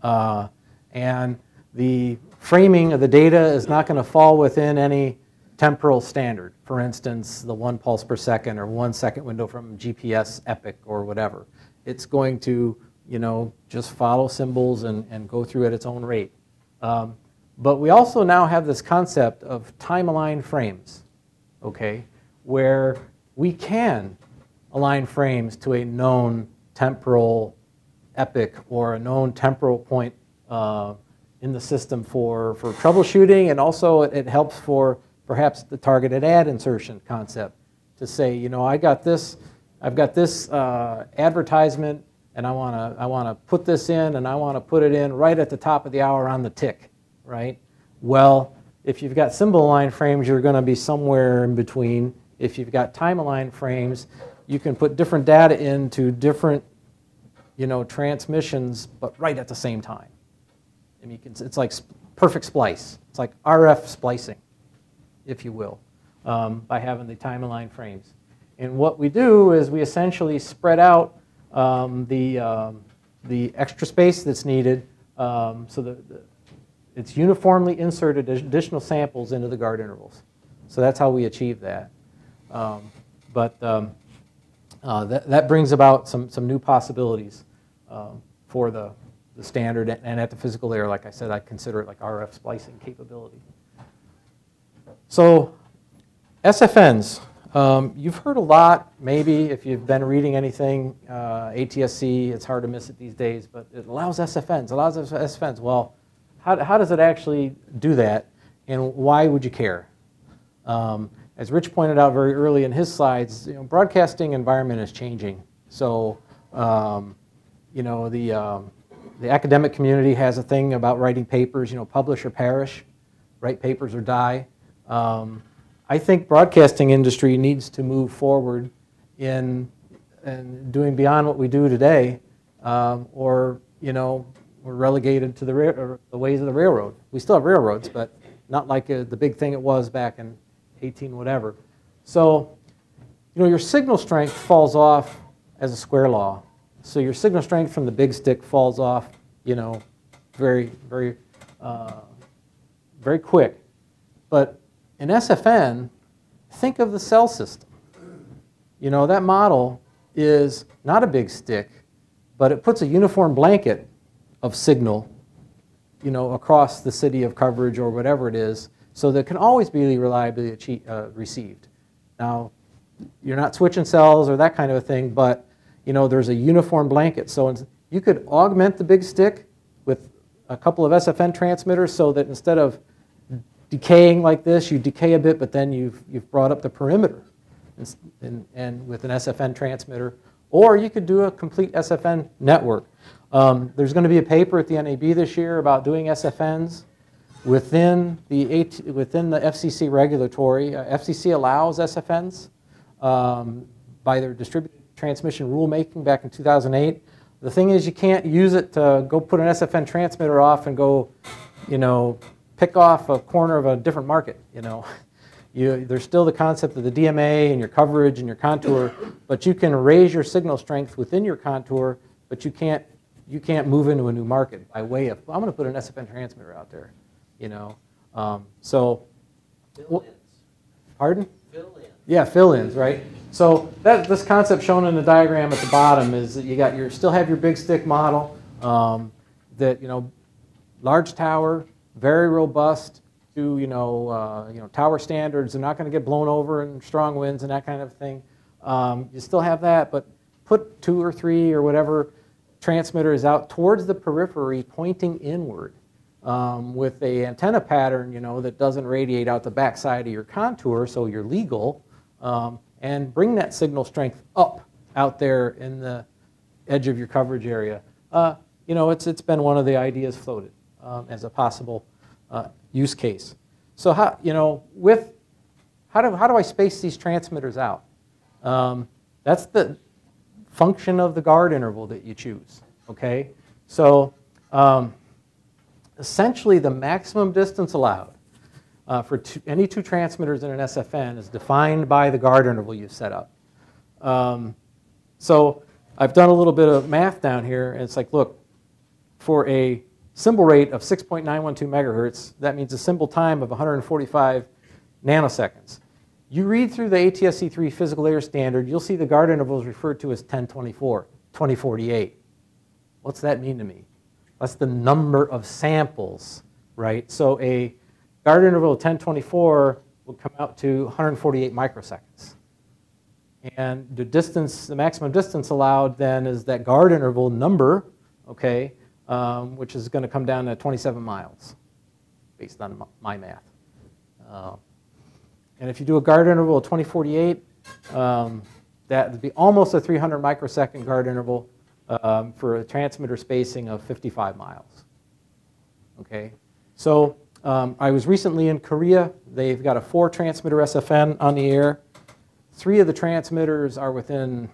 Uh, and the framing of the data is not going to fall within any temporal standard. For instance, the one pulse per second or one second window from GPS epoch or whatever. It's going to you know, just follow symbols and, and go through at its own rate. Um, but we also now have this concept of time-aligned frames, okay, where we can align frames to a known temporal epoch or a known temporal point uh, in the system for, for troubleshooting, and also it, it helps for perhaps the targeted ad insertion concept to say, you know, I got this, I've got this uh, advertisement and I want to I want to put this in and I want to put it in right at the top of the hour on the tick, right? Well, if you've got symbol aligned frames, you're going to be somewhere in between. If you've got time aligned frames, you can put different data into different, you know, transmissions, but right at the same time. I mean, can, it's like perfect splice. It's like RF splicing, if you will, um, by having the time aligned frames. And what we do is we essentially spread out um, the, um, the extra space that's needed um, so that it's uniformly inserted additional samples into the guard intervals. So that's how we achieve that. Um, but um, uh, that, that brings about some, some new possibilities um, for the, the standard and at the physical layer. Like I said, I consider it like RF splicing capability. So SFNs, um, you've heard a lot, maybe if you've been reading anything, uh, ATSC, it's hard to miss it these days, but it allows SFNs, allows SFNs. Well, how, how does it actually do that, and why would you care? Um, as Rich pointed out very early in his slides, you know, broadcasting environment is changing. So, um, you know, the, um, the academic community has a thing about writing papers, you know, publish or perish, write papers or die. Um, I think broadcasting industry needs to move forward in, in doing beyond what we do today, um, or, you know, we're relegated to the, the ways of the railroad. We still have railroads, but not like uh, the big thing it was back in 18 whatever. So, you know, your signal strength falls off as a square law. So your signal strength from the big stick falls off, you know, very, very, uh, very quick. But in SFN, think of the cell system. You know, that model is not a big stick, but it puts a uniform blanket of signal, you know, across the city of coverage or whatever it is, so that it can always be reliably achieve, uh, received. Now, you're not switching cells or that kind of a thing, but you know, there's a uniform blanket. So you could augment the big stick with a couple of SFN transmitters so that instead of decaying like this, you decay a bit, but then you've, you've brought up the perimeter and, and, and with an SFN transmitter. Or you could do a complete SFN network. Um, there's going to be a paper at the NAB this year about doing SFNs within the, AT, within the FCC regulatory. Uh, FCC allows SFNs um, by their distributed transmission rulemaking back in 2008. The thing is, you can't use it to go put an SFN transmitter off and go, you know, pick off a corner of a different market. You know, [LAUGHS] you, there's still the concept of the DMA and your coverage and your contour, but you can raise your signal strength within your contour, but you can't you can't move into a new market by way of, I'm going to put an SFN transmitter out there, you know. Um, so, Fill-ins. pardon? Fill-ins. Yeah, fill-ins, right? So that this concept shown in the diagram at the bottom is that you got your still have your big stick model um, that you know large tower, very robust to you know uh, you know tower standards. They're not going to get blown over in strong winds and that kind of thing. Um, you still have that, but put two or three or whatever transmitters out towards the periphery, pointing inward. Um, with a antenna pattern, you know, that doesn't radiate out the backside of your contour, so you're legal, um, and bring that signal strength up out there in the edge of your coverage area. Uh, you know, it's, it's been one of the ideas floated um, as a possible uh, use case. So how, you know, with, how do, how do I space these transmitters out? Um, that's the function of the guard interval that you choose, okay? So um, essentially the maximum distance allowed uh, for two, any two transmitters in an SFN is defined by the guard interval you've set up. Um, so I've done a little bit of math down here, and it's like, look, for a symbol rate of 6.912 megahertz, that means a symbol time of 145 nanoseconds. You read through the ATSC3 physical layer standard, you'll see the guard interval is referred to as 1024, 2048. What's that mean to me? That's the number of samples, right? So a guard interval of 1024 will come out to 148 microseconds. And the distance, the maximum distance allowed then is that guard interval number, okay, um, which is going to come down to 27 miles, based on my math. Uh, and if you do a guard interval of 2048, um, that would be almost a 300 microsecond guard interval um, for a transmitter spacing of 55 miles. Okay, so um, I was recently in Korea. They've got a four transmitter SFN on the air, three of the transmitters are within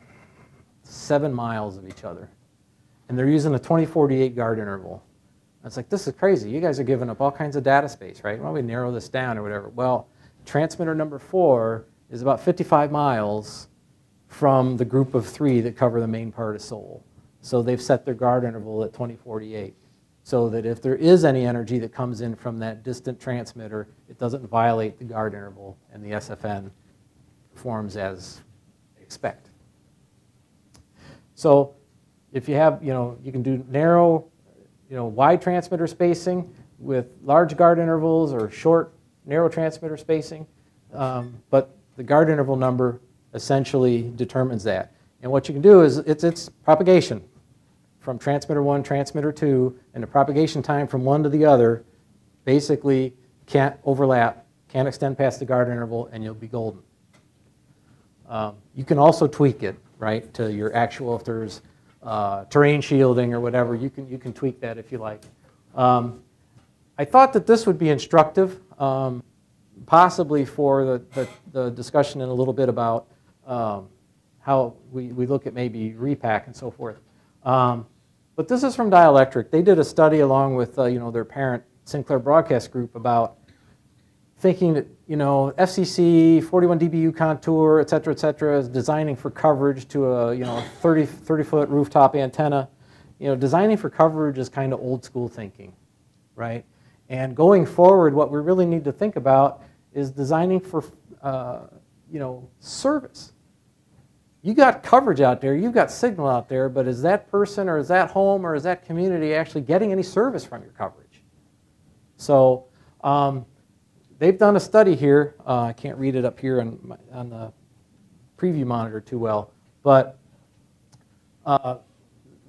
seven miles of each other. And they're using a 2048 guard interval. It's like, this is crazy. You guys are giving up all kinds of data space, right? Why don't we narrow this down or whatever? Well, transmitter number four is about 55 miles from the group of three that cover the main part of Seoul. So they've set their guard interval at 2048 so that if there is any energy that comes in from that distant transmitter, it doesn't violate the guard interval and the SFN performs as expect. So if you have, you know, you can do narrow, you know, wide transmitter spacing with large guard intervals or short, narrow transmitter spacing. Um, but the guard interval number essentially determines that. And what you can do is it's, it's propagation from transmitter one, transmitter two, and the propagation time from one to the other basically can't overlap, can't extend past the guard interval, and you'll be golden. Um, you can also tweak it, right, to your actual, if there's uh, terrain shielding or whatever, you can, you can tweak that if you like. Um, I thought that this would be instructive, um, possibly for the, the, the, discussion in a little bit about um, how we, we look at maybe repack and so forth. Um, but this is from Dielectric. They did a study along with uh, you know, their parent Sinclair Broadcast Group about thinking that you know FCC, 41 dBu contour, et cetera, et cetera, is designing for coverage to a you know 30 30 foot rooftop antenna. You know, designing for coverage is kind of old school thinking, right? And going forward, what we really need to think about is designing for uh, you know service. You got coverage out there, you've got signal out there, but is that person or is that home or is that community actually getting any service from your coverage? So. Um, they've done a study here. Uh, I can't read it up here on, my, on the preview monitor too well, but uh,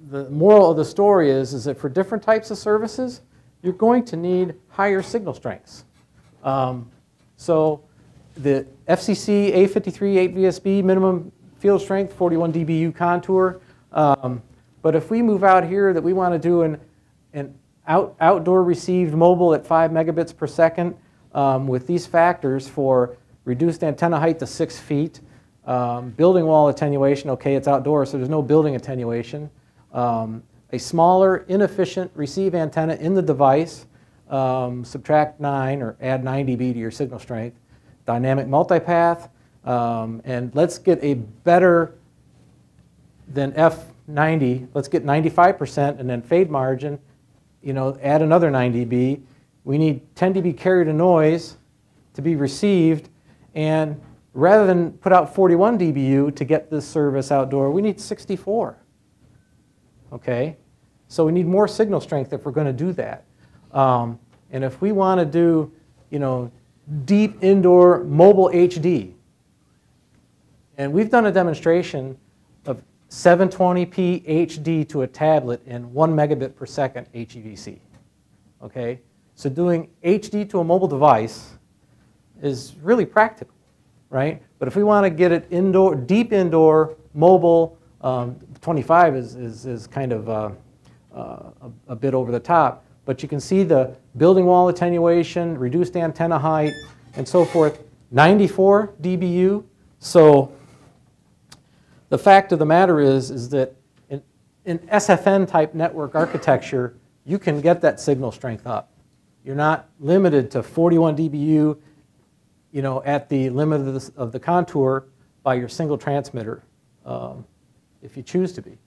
the moral of the story is, is that for different types of services, you're going to need higher signal strengths. Um, so the FCC A53 8VSB minimum field strength, 41 dBu contour. Um, but if we move out here that we want to do an, an out, outdoor received mobile at 5 megabits per second, um, with these factors for reduced antenna height to six feet, um, building wall attenuation, okay, it's outdoors, so there's no building attenuation, um, a smaller, inefficient receive antenna in the device, um, subtract 9 or add 9 dB to your signal strength, dynamic multipath, um, and let's get a better than F90, let's get 95% and then fade margin, you know, add another 9 dB, we need 10 dB carrier to noise to be received. And rather than put out 41 dBu to get this service outdoor, we need 64. Okay? So we need more signal strength if we're going to do that. Um, and if we want to do, you know, deep indoor mobile HD, and we've done a demonstration of 720p HD to a tablet in 1 megabit per second HEVC. Okay? So doing HD to a mobile device is really practical, right? But if we want to get it indoor, deep indoor, mobile, um, 25 is, is, is kind of uh, uh, a, bit over the top. But you can see the building wall attenuation, reduced antenna height, and so forth. 94 dBu. So the fact of the matter is, is that in, in SFN type network architecture, you can get that signal strength up. You're not limited to 41 dBu you know, at the limit of the, of the contour by your single transmitter um, if you choose to be.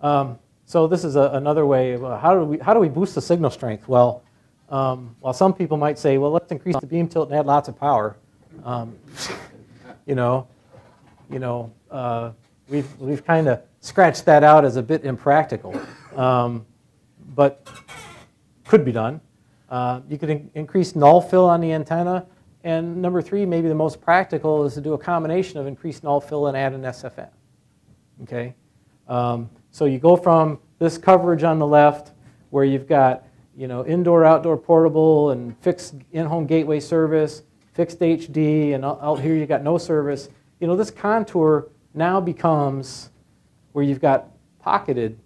Um, so this is a, another way of uh, how, do we, how do we boost the signal strength? Well, um, while some people might say, well, let's increase the beam tilt and add lots of power, um, [LAUGHS] you know, you know, uh, we've, we've kind of scratched that out as a bit impractical. Um, but could be done. Uh, you could in increase null fill on the antenna. And number three, maybe the most practical, is to do a combination of increased null fill and add an SFN. Okay? Um, so you go from this coverage on the left, where you've got you know, indoor, outdoor portable, and fixed in-home gateway service, fixed HD, and out here you've got no service. You know, this contour now becomes where you've got pocketed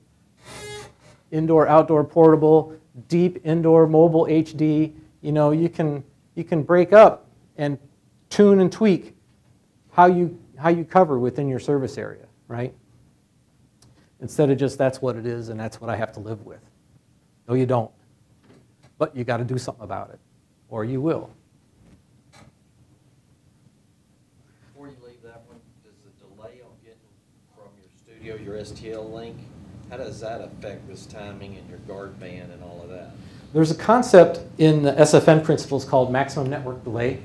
indoor, outdoor portable, deep indoor mobile HD, you know, you can, you can break up and tune and tweak how you, how you cover within your service area, right? Instead of just that's what it is and that's what I have to live with. No, you don't. But you got to do something about it, or you will. Before you leave that one, does the delay on getting from your studio, your STL link, how does that affect this timing and your guard band and all of that? There's a concept in the SFN principles called maximum network delay.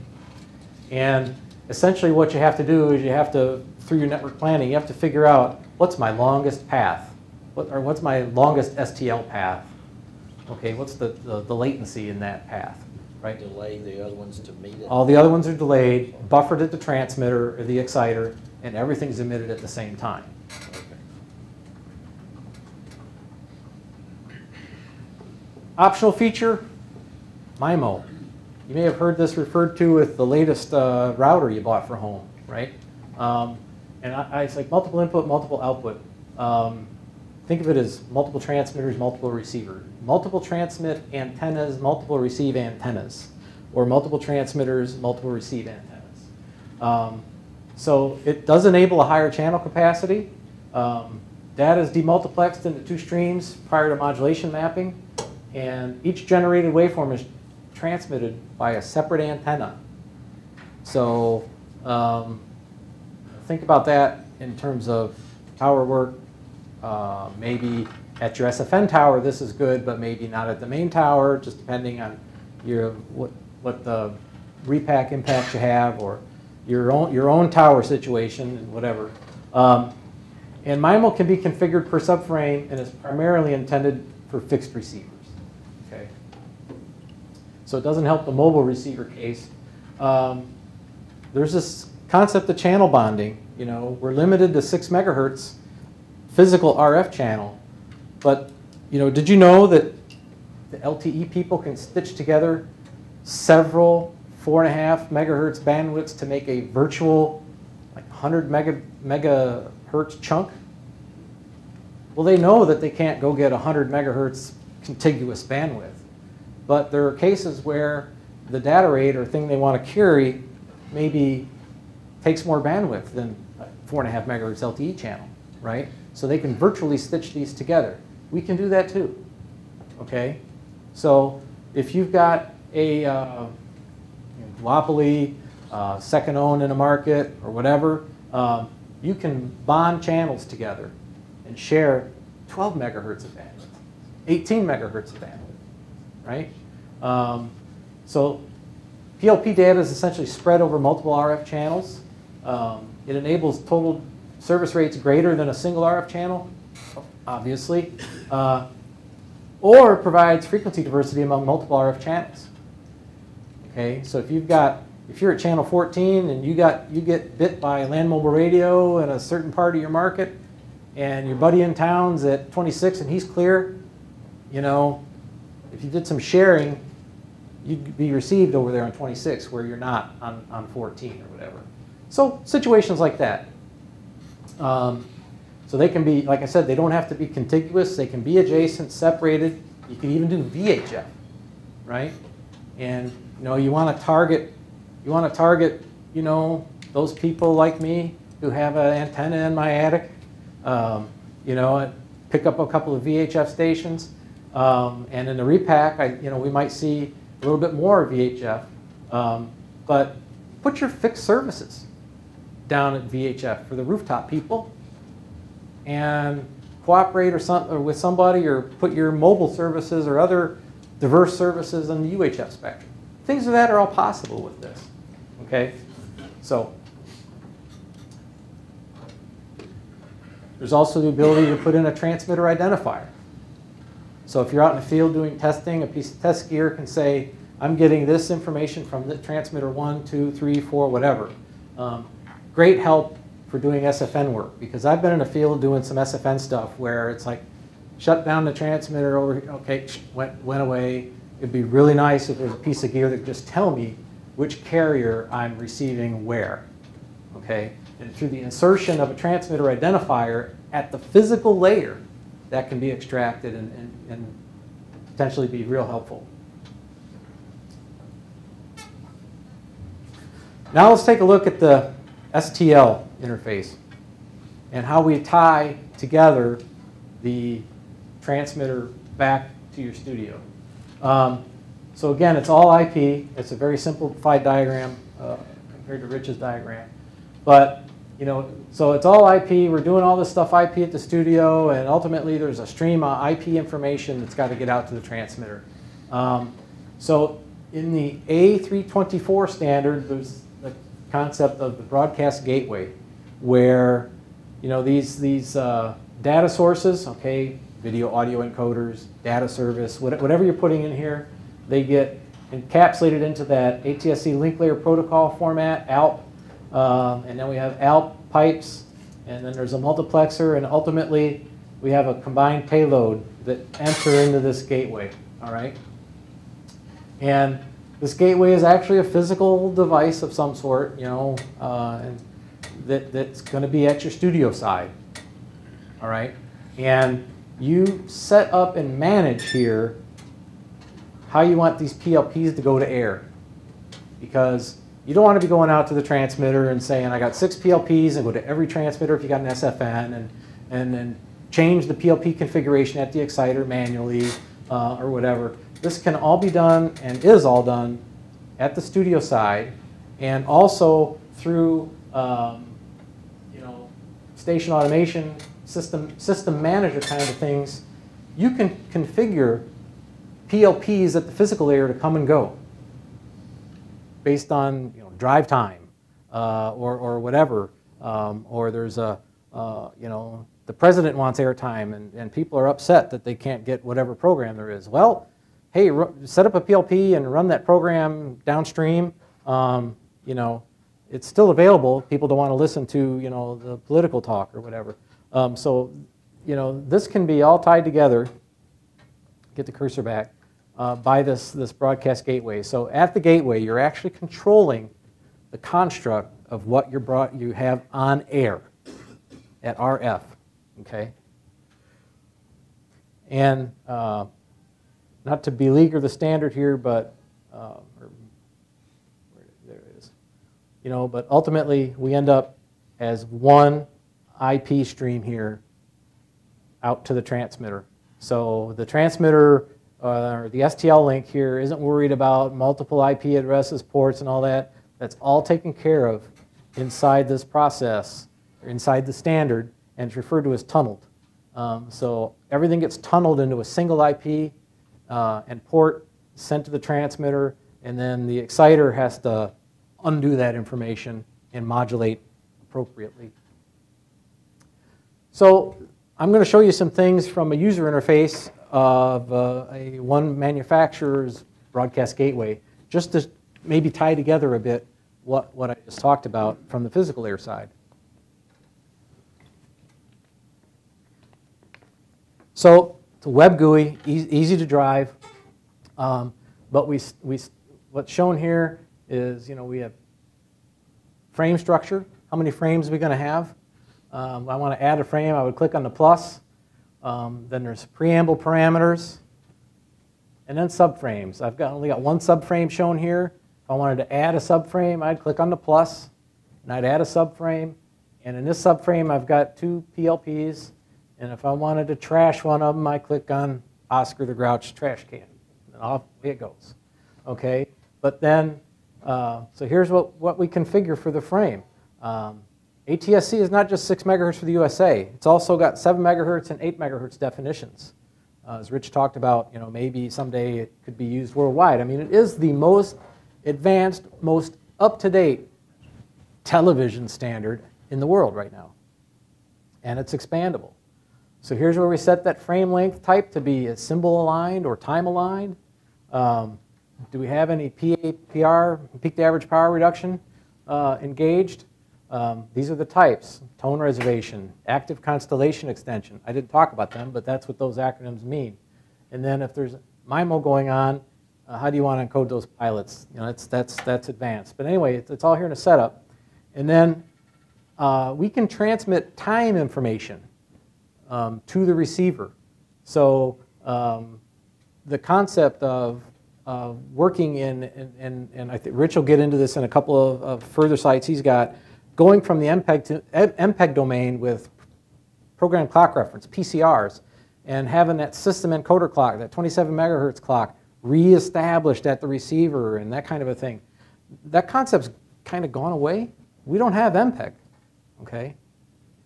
And essentially what you have to do is you have to, through your network planning, you have to figure out what's my longest path? What, or what's my longest STL path? Okay, what's the, the, the latency in that path, right? Delay the other ones to meet it? All the other ones are delayed, buffered at the transmitter or the exciter, and everything's emitted at the same time. Optional feature, MIMO. You may have heard this referred to with the latest uh, router you bought for home, right? Um, and I, I, it's like multiple input, multiple output. Um, think of it as multiple transmitters, multiple receivers. Multiple transmit antennas, multiple receive antennas. Or multiple transmitters, multiple receive antennas. Um, so it does enable a higher channel capacity. Um, data is demultiplexed into two streams prior to modulation mapping. And each generated waveform is transmitted by a separate antenna. So um, think about that in terms of tower work. Uh, maybe at your SFN tower this is good, but maybe not at the main tower, just depending on your what what the repack impact you have or your own your own tower situation and whatever. Um, and MIMO can be configured per subframe and is primarily intended for fixed receivers. So it doesn't help the mobile receiver case. Um, there's this concept of channel bonding. You know, we're limited to six megahertz physical RF channel, but you know, did you know that the LTE people can stitch together several four and a half megahertz bandwidths to make a virtual like 100 mega megahertz chunk? Well, they know that they can't go get 100 megahertz contiguous bandwidth. But there are cases where the data rate or thing they want to carry maybe takes more bandwidth than a four and a half megahertz LTE channel, right? So they can virtually stitch these together. We can do that too, okay? So if you've got a uh, duopoly, uh, second owned in a market or whatever, um, you can bond channels together and share 12 megahertz of bandwidth, 18 megahertz of bandwidth right? Um, so PLP data is essentially spread over multiple RF channels. Um, it enables total service rates greater than a single RF channel, obviously, uh, or provides frequency diversity among multiple RF channels. Okay, so if you've got, if you're at channel 14 and you got, you get bit by land mobile radio in a certain part of your market, and your buddy in town's at 26 and he's clear, you know, if you did some sharing, you'd be received over there on 26 where you're not on, on 14 or whatever. So situations like that. Um, so they can be, like I said, they don't have to be contiguous. They can be adjacent, separated. You can even do VHF, right? And you know, you want to target, you want to target, you know, those people like me who have an antenna in my attic. Um, you know, pick up a couple of VHF stations. Um, and in the repack, I, you know, we might see a little bit more VHF. Um, but put your fixed services down at VHF for the rooftop people and cooperate or, some, or with somebody or put your mobile services or other diverse services on the UHF spectrum. Things of that are all possible with this. Okay? So there's also the ability to put in a transmitter identifier. So if you're out in the field doing testing, a piece of test gear can say, I'm getting this information from the transmitter one, two, three, four, whatever. Um, great help for doing SFN work because I've been in the field doing some SFN stuff where it's like, shut down the transmitter over, okay, went, went away. It'd be really nice if there's a piece of gear that could just tell me which carrier I'm receiving where, okay? And through the insertion of a transmitter identifier at the physical layer, that can be extracted and, and, and potentially be real helpful. Now let's take a look at the STL interface and how we tie together the transmitter back to your studio. Um, so again, it's all IP. It's a very simplified diagram uh, compared to Rich's diagram. But, you know, so it's all IP. We're doing all this stuff IP at the studio, and ultimately there's a stream of IP information that's got to get out to the transmitter. Um, so in the A324 standard, there's the concept of the broadcast gateway, where you know these these uh, data sources, okay, video audio encoders, data service, whatever you're putting in here, they get encapsulated into that ATSC link layer protocol format, ALP, um, and then we have ALP pipes, and then there's a multiplexer, and ultimately we have a combined payload that enter into this gateway. All right. And this gateway is actually a physical device of some sort, you know, uh, and that, that's going to be at your studio side. All right? And you set up and manage here how you want these PLPs to go to air. Because you don't want to be going out to the transmitter and saying, I got six PLPs and go to every transmitter if you got an SFN and, and then change the PLP configuration at the exciter manually uh, or whatever. This can all be done and is all done at the studio side and also through um, you know, station automation, system, system manager kind of things. You can configure PLPs at the physical layer to come and go based on you know, drive time uh, or, or whatever. Um, or there's a, uh, you know, the president wants airtime and, and people are upset that they can't get whatever program there is. Well, hey, set up a PLP and run that program downstream. Um, you know, it's still available. People don't want to listen to, you know, the political talk or whatever. Um, so, you know, this can be all tied together. Get the cursor back uh, by this this broadcast gateway. So at the gateway, you're actually controlling the construct of what you're brought you have on air at RF. Okay. And uh, not to beleaguer the standard here, but uh, or, there it is. You know, but ultimately we end up as one IP stream here out to the transmitter. So the transmitter uh, or the STL link here isn't worried about multiple IP addresses, ports, and all that. That's all taken care of inside this process, or inside the standard, and it's referred to as tunneled. Um, so everything gets tunneled into a single IP uh, and port sent to the transmitter, and then the exciter has to undo that information and modulate appropriately. So I'm going to show you some things from a user interface of uh, a one manufacturer's broadcast gateway, just to maybe tie together a bit what, what I just talked about from the physical layer side. So it's a web GUI, e- easy to drive, um, but we, we, what's shown here is, you know, we have frame structure. How many frames are we going to have? Um, I want to add a frame. I would click on the plus. Um, then there's preamble parameters, and then subframes. I've got, only got one subframe shown here. If I wanted to add a subframe, I'd click on the plus, and I'd add a subframe. And in this subframe, I've got two PLPs. And if I wanted to trash one of them, I click on Oscar the Grouch trash can. And off it goes. Okay? But then, uh, so here's what, what we configure for the frame. Um, ATSC is not just 6 megahertz for the USA. It's also got 7 megahertz and 8 megahertz definitions. Uh, as Rich talked about, you know, maybe someday it could be used worldwide. I mean, it is the most advanced, most up-to-date television standard in the world right now. And it's expandable. So here's where we set that frame length type to be symbol aligned or time aligned. Um, do we have any PAPR, peak to average power reduction, uh, engaged? Um, these are the types, tone reservation, active constellation extension. I didn't talk about them, but that's what those acronyms mean. And then if there's MIMO going on, uh, how do you want to encode those pilots? You know, that's, that's, that's advanced. But anyway, it's, it's all here in the setup. And then uh, we can transmit time information um, to the receiver. So um, the concept of uh, working in, and, and, and I think Rich will get into this in a couple of, of further sites he's got, going from the MPEG to MPEG domain with program clock reference, PCRs, and having that system encoder clock, that 27 megahertz clock, reestablished at the receiver and that kind of a thing. That concept's kind of gone away. We don't have MPEG, okay?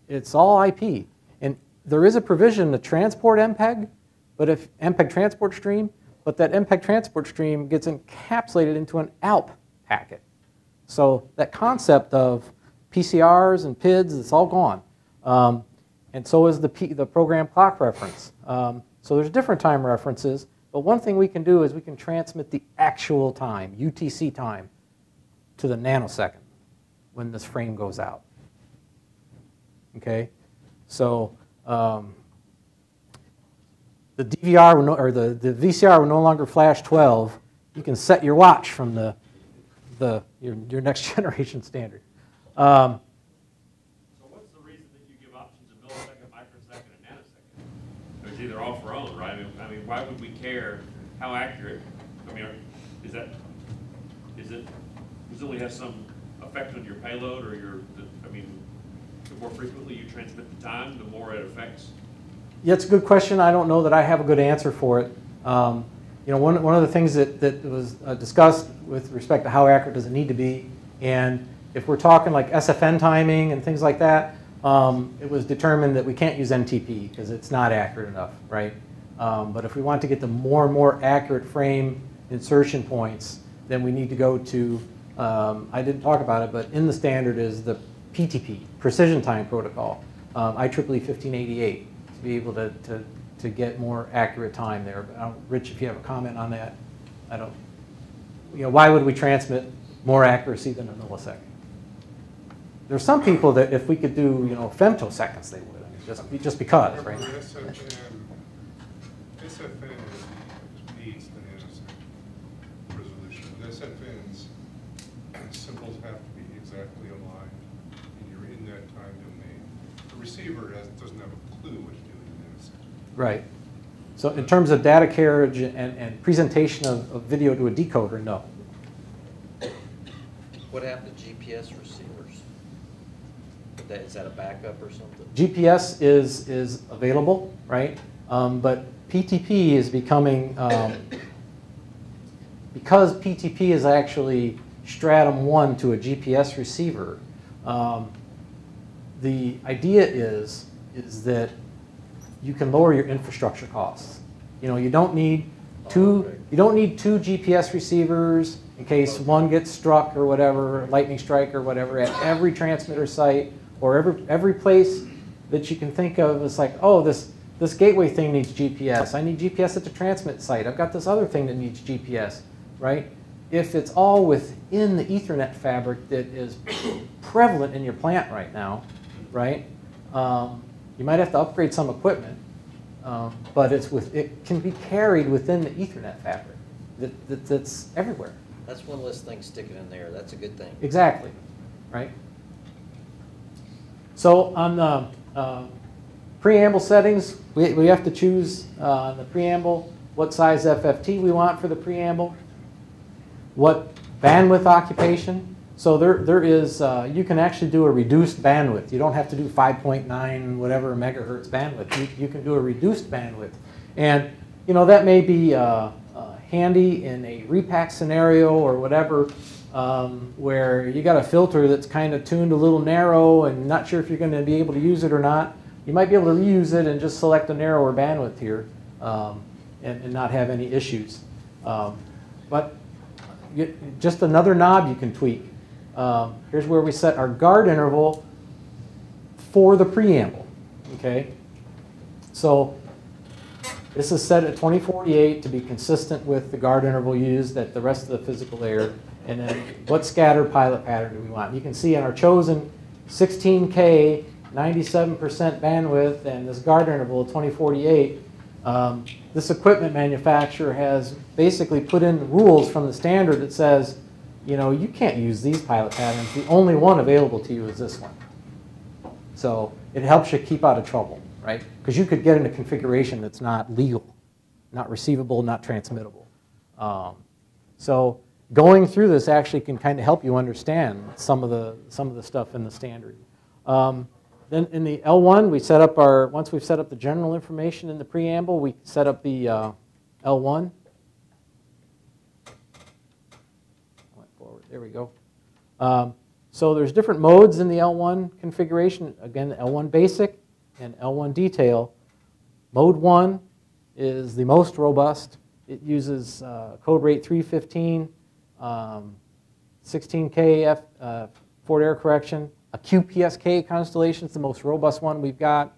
It's all IP. And there is a provision to transport MPEG, but if MPEG transport stream, but that MPEG transport stream gets encapsulated into an ALP packet. So that concept of PCRs and PIDs, it's all gone. Um, and so is the, P, the program clock reference. Um, so there's different time references, but one thing we can do is we can transmit the actual time, UTC time, to the nanosecond when this frame goes out. Okay? So um, the DVR no, or the, the VCR will no longer flash 12. You can set your watch from the, the your, your next [LAUGHS] generation standard. Um, So what's the reason that you give options of millisecond, microsecond, and nanosecond? It's either off or on, right? I mean, I mean, why would we care how accurate? I mean, is that, is it, does it only have some effect on your payload or your, the- I mean, the more frequently you transmit the time, the more it affects? Yeah, it's a good question. I don't know that I have a good answer for it. Um, you know, one, one of the things that, that was uh, discussed with respect to how accurate does it need to be, and if we're talking like SFN timing and things like that, um, it was determined that we can't use NTP because it's not accurate enough, right? Um, but if we want to get the more and more accurate frame insertion points, then we need to go to, um, I didn't talk about it, but in the standard is the PTP, Precision Time Protocol, um, IEEE 1588, to be able to, to, to get more accurate time there. Rich, if you have a comment on that, I don't, you know, why would we transmit more accuracy than a millisecond? There's some people that if we could do, you know, femtoseconds, they would, I mean, just, just because, right? Remember, SFN, SFN needs resolution. And SFN's symbols have to be exactly aligned, and you're in that time domain. The receiver has, doesn't have a clue what to do in. Right. So in terms of data carriage and, and presentation of, of video to a decoder, no. What happened to GPS receivers? That, is that a backup or something? GPS is, is available, right? Um, but PTP is becoming, um, because PTP is actually stratum one to a GPS receiver, um, the idea is, is that you can lower your infrastructure costs. You know, you don't need two, you don't need two GPS receivers in case one gets struck or whatever, lightning strike or whatever, at every transmitter site or every, every place that you can think of. is like, oh, this, this gateway thing needs GPS. I need GPS at the transmit site. I've got this other thing that needs GPS, right? If it's all within the Ethernet fabric that is prevalent in your plant right now, right? Um, you might have to upgrade some equipment, um, but it's with, it can be carried within the Ethernet fabric that, that, that's everywhere. That's one less thing sticking in there, that's a good thing. Exactly, right? So on the uh, preamble settings, we, we have to choose uh, the preamble, what size FFT we want for the preamble, what bandwidth occupation. So there, there is, uh, you can actually do a reduced bandwidth. You don't have to do 5.9 whatever megahertz bandwidth. You, you can do a reduced bandwidth. And, you know, that may be uh, uh, handy in a repack scenario or whatever, um, where you got a filter that's kind of tuned a little narrow and not sure if you're going to be able to use it or not. You might be able to reuse it and just select a narrower bandwidth here um, and, and not have any issues. Um, but you- just another knob you can tweak. Um, here's where we set our guard interval for the preamble. Okay, so this is set at 2048 to be consistent with the guard interval used at the rest of the physical layer. And then what scatter pilot pattern do we want? You can see in our chosen 16K, 97% bandwidth, and this guard interval 2048, um, this equipment manufacturer has basically put in rules from the standard that says, you know, you can't use these pilot patterns. The only one available to you is this one. So it helps you keep out of trouble, right? Because you could get in a configuration that's not legal, not receivable, not transmittable. Um, so going through this actually can kind of help you understand some of the, some of the stuff in the standard. Um, Then in the L1, we set up our, once we've set up the general information in the preamble, we set up the uh, L1. Went forward, there we go. Um, So there's different modes in the L1 configuration. Again, L1 basic and L1 detail. Mode 1 is the most robust. It uses uh, code rate 315, um, 16K F, uh, forward error correction. A QPSK constellation is the most robust one we've got.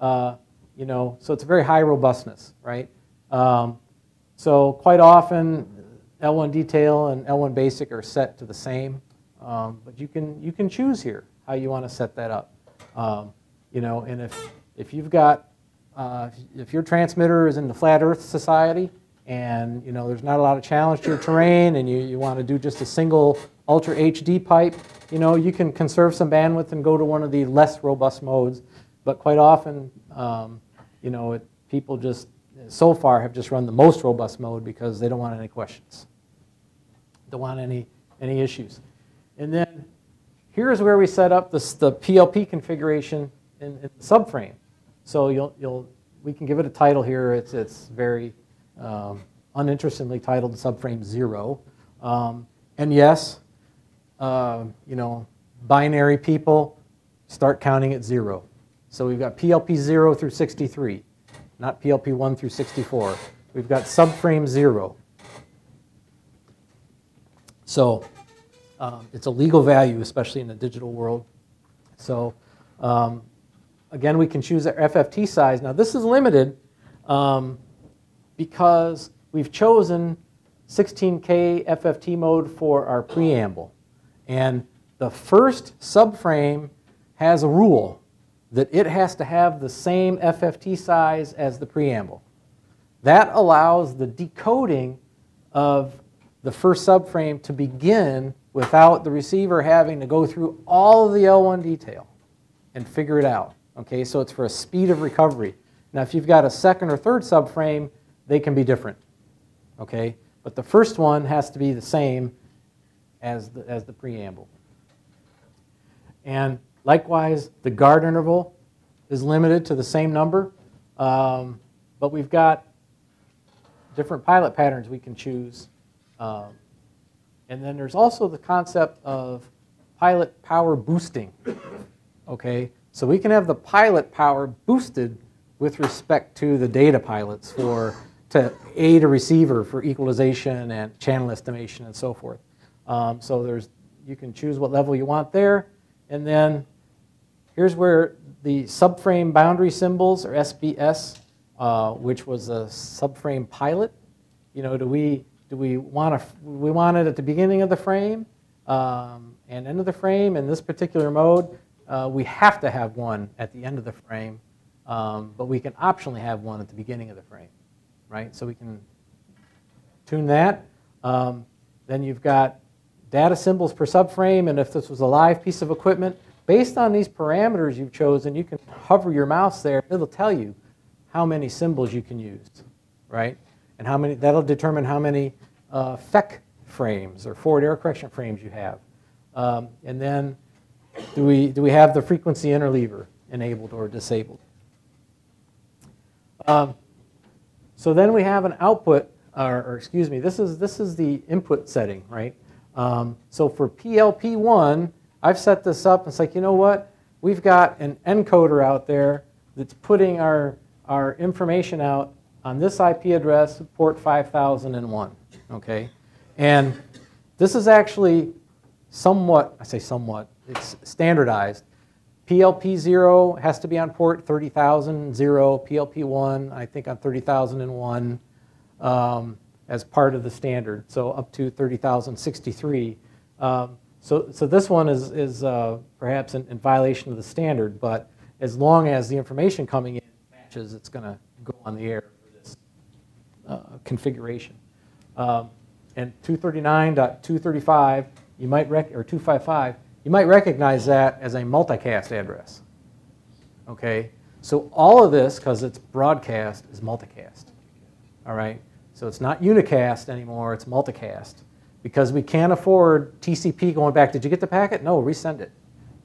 Uh, you know, so it's a very high robustness, right? Um, so quite often, L1 detail and L1 basic are set to the same, um, but you can you can choose here how you want to set that up. Um, you know, and if if you've got uh, if your transmitter is in the Flat Earth Society and you know there's not a lot of challenge to your terrain and you, you want to do just a single Ultra HD pipe, you know you can conserve some bandwidth and go to one of the less robust modes. But quite often, um, you know, it, people just so far have just run the most robust mode because they don't want any questions, don't want any any issues. And then here's where we set up this, the PLP configuration in, in the subframe. So you'll, you'll, we can give it a title here. It's, it's very um, uninterestingly titled subframe zero. Um, and yes, uh, you know, binary people start counting at zero. So we've got PLP zero through 63, not PLP one through 64. We've got subframe zero. So um, it's a legal value, especially in the digital world. So um, again, we can choose our FFT size. Now this is limited um, because we've chosen 16K FFT mode for our preamble. And the first subframe has a rule that it has to have the same FFT size as the preamble. That allows the decoding of the first subframe to begin without the receiver having to go through all of the L1 detail and figure it out. Okay, so it's for a speed of recovery. Now, if you've got a second or third subframe, they can be different. Okay, but the first one has to be the same as the, as the preamble. And likewise, the guard interval is limited to the same number, um, but we've got different pilot patterns we can choose. Um, and then there's also the concept of pilot power boosting. Okay, so we can have the pilot power boosted with respect to the data pilots for to aid a receiver for equalization and channel estimation and so forth. Um, so there's you can choose what level you want there, and then here's where the subframe boundary symbols or SBS, uh, which was a subframe pilot. You know, do we do we want to we want it at the beginning of the frame um, and end of the frame in this particular mode? Uh, we have to have one at the end of the frame, um, but we can optionally have one at the beginning of the frame, right? So we can tune that. Um, then you've got data symbols per subframe, and if this was a live piece of equipment, based on these parameters you've chosen, you can hover your mouse there. It'll tell you how many symbols you can use, right? And how many, that'll determine how many uh, FEC frames or forward error correction frames you have. Um, and then do we, do we have the frequency interleaver enabled or disabled? Um, so then we have an output, or, or, excuse me, this is, this is the input setting, right? Um, so for PLP1, I've set this up. It's like, you know what? We've got an encoder out there that's putting our, our information out on this IP address, port 5001, okay? And this is actually somewhat, I say somewhat, it's standardized. PLP0 has to be on port 30,000, 0, PLP1, I think on 30,001 um, as part of the standard, so up to 30,063. Um, so, so this one is, is uh, perhaps in, in, violation of the standard, but as long as the information coming in matches, it's going to go on the air for this uh, configuration. Um, and 239.235, you might rec- or 255, you might recognize that as a multicast address. Okay, so all of this, because it's broadcast, is multicast. All right, so it's not unicast anymore; it's multicast. because we can't afford TCP going back. Did you get the packet? No, resend it.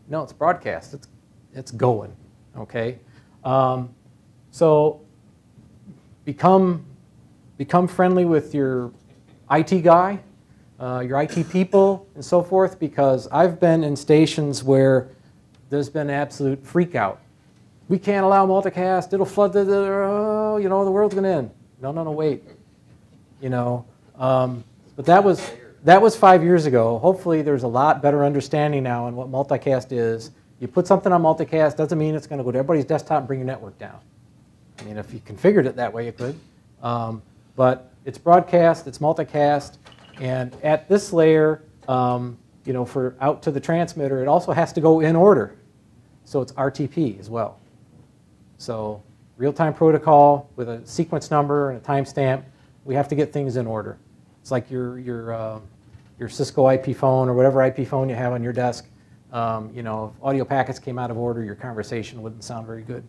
No, it's broadcast. It's, it's going, okay? Um, so become, become friendly with your IT guy, uh, your IT people, and so forth, because I've been in stations where there's been absolute freak out. We can't allow multicast. It'll flood the, the oh, you know, the world's going to end. No, no, no, wait. You know, um, but that was that was five years ago. Hopefully, there's a lot better understanding now on what multicast is. You put something on multicast doesn't mean it's going to go to everybody's desktop and bring your network down. I mean, if you configured it that way, you could. Um, but it's broadcast, it's multicast, and at this layer, um, you know, for out to the transmitter, it also has to go in order. So it's RTP as well. So real-time protocol with a sequence number and a timestamp, we have to get things in order. It's like your, your, uh, your Cisco IP phone or whatever IP phone you have on your desk. Um, you know, if audio packets came out of order, your conversation wouldn't sound very good.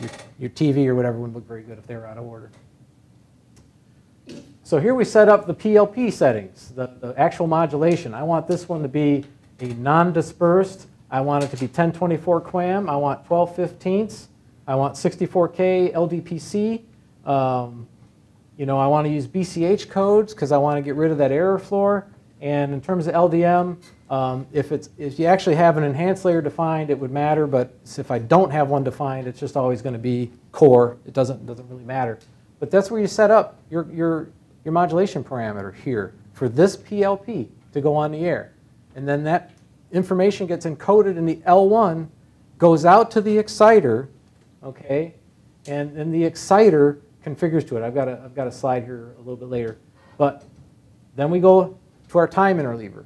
Your, your TV or whatever wouldn't look very good if they were out of order. So here we set up the PLP settings, the, the actual modulation. I want this one to be a non-dispersed. I want it to be 1024 QAM. I want 12 15ths. I want 64K LDPC. Um, you know, I want to use BCH codes because I want to get rid of that error floor. And in terms of LDM, um, if, it's, if you actually have an enhanced layer defined, it would matter. But if I don't have one defined, it's just always going to be core. It doesn't, doesn't really matter. But that's where you set up your, your, your modulation parameter here for this PLP to go on the air. And then that information gets encoded in the L1, goes out to the exciter, okay? And then the exciter configures to it. I've got a, I've got a slide here a little bit later. But then we go to our time interleaver.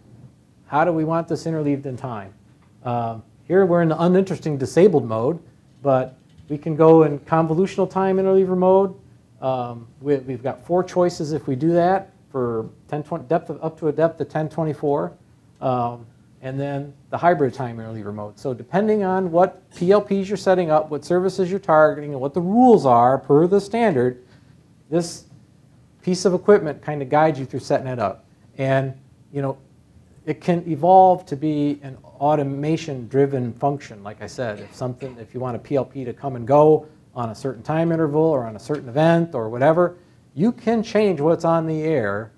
How do we want this interleaved in time? Um, here we're in the uninteresting disabled mode, but we can go in convolutional time interleaver mode. Um, we, have got four choices if we do that for 10, 20, depth of, up to a depth of 1024. Um, and then the hybrid time interleaver remote. So depending on what PLPs you're setting up, what services you're targeting, and what the rules are per the standard, this piece of equipment kind of guides you through setting it up. And you know, it can evolve to be an automation-driven function. Like I said, if something, if you want a PLP to come and go on a certain time interval or on a certain event or whatever, you can change what's on the air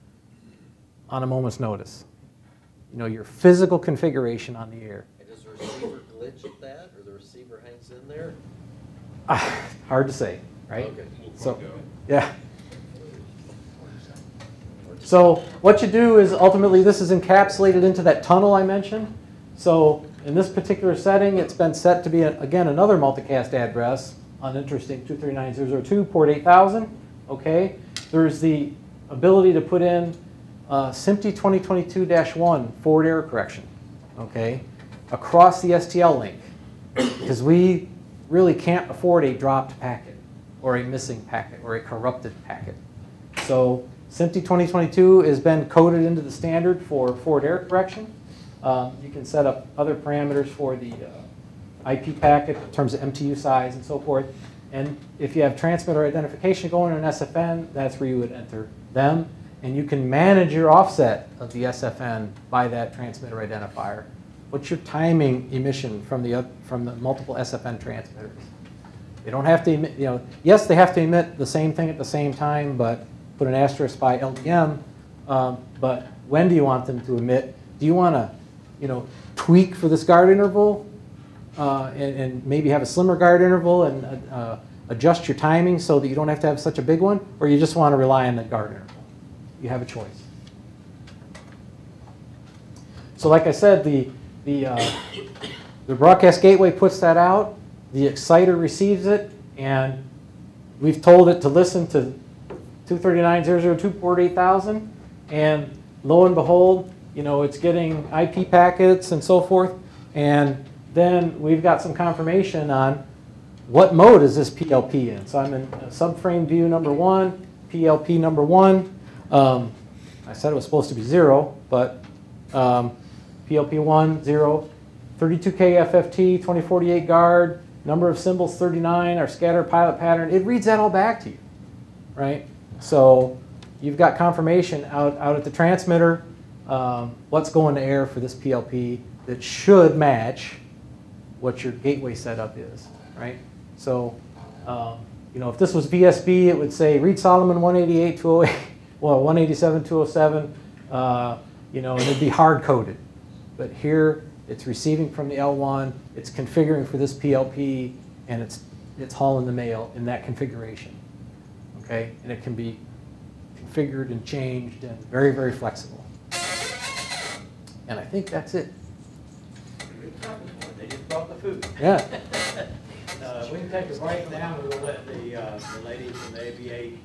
on a moment's notice you know, your physical configuration on the air. And does the receiver glitch at that, or the receiver hangs in there? Ah, hard to say, right? Okay. So, yeah. So what you do is ultimately this is encapsulated into that tunnel I mentioned. So in this particular setting, it's been set to be, a, again, another multicast address, uninteresting 239002, port 8000. Okay, there's the ability to put in uh, SMPTE 2022-1 forward error correction, okay, across the STL link, because we really can't afford a dropped packet or a missing packet or a corrupted packet. So SMPTE 2022 has been coded into the standard for forward error correction. Um, you can set up other parameters for the uh, IP packet in terms of MTU size and so forth. And if you have transmitter identification going in an SFN, that's where you would enter them and you can manage your offset of the SFN by that transmitter identifier. What's your timing emission from the, from the multiple SFN transmitters? They don't have to emit, you know, yes, they have to emit the same thing at the same time, but put an asterisk by LDM, um, but when do you want them to emit? Do you want to, you know, tweak for this guard interval uh, and, and, maybe have a slimmer guard interval and uh, adjust your timing so that you don't have to have such a big one, or you just want to rely on the guard interval? you have a choice. So like I said, the, the, uh, the broadcast gateway puts that out, the exciter receives it, and we've told it to listen to 239.002 port 8000, and lo and behold, you know, it's getting IP packets and so forth, and then we've got some confirmation on what mode is this PLP in. So I'm in subframe view number one, PLP number one, um, I said it was supposed to be zero, but um, PLP1, zero, 32K FFT, 2048 guard, number of symbols 39, our scatter pilot pattern. It reads that all back to you, right? So you've got confirmation out, out at the transmitter. um, what's going to air for this PLP that should match what your gateway setup is, right? So, um, you know, if this was VSB, it would say Reed Solomon 188, 208, [LAUGHS] well, 187, 207, uh, you know, and it'd be hard coded. But here, it's receiving from the L1, it's configuring for this PLP, and it's, it's hauling the mail in that configuration. Okay? And it can be configured and changed and very, very flexible. And I think that's it. They just brought the food. Yeah. [LAUGHS] Uh, we can take a break now, and we'll let the, uh, the ladies from the ABA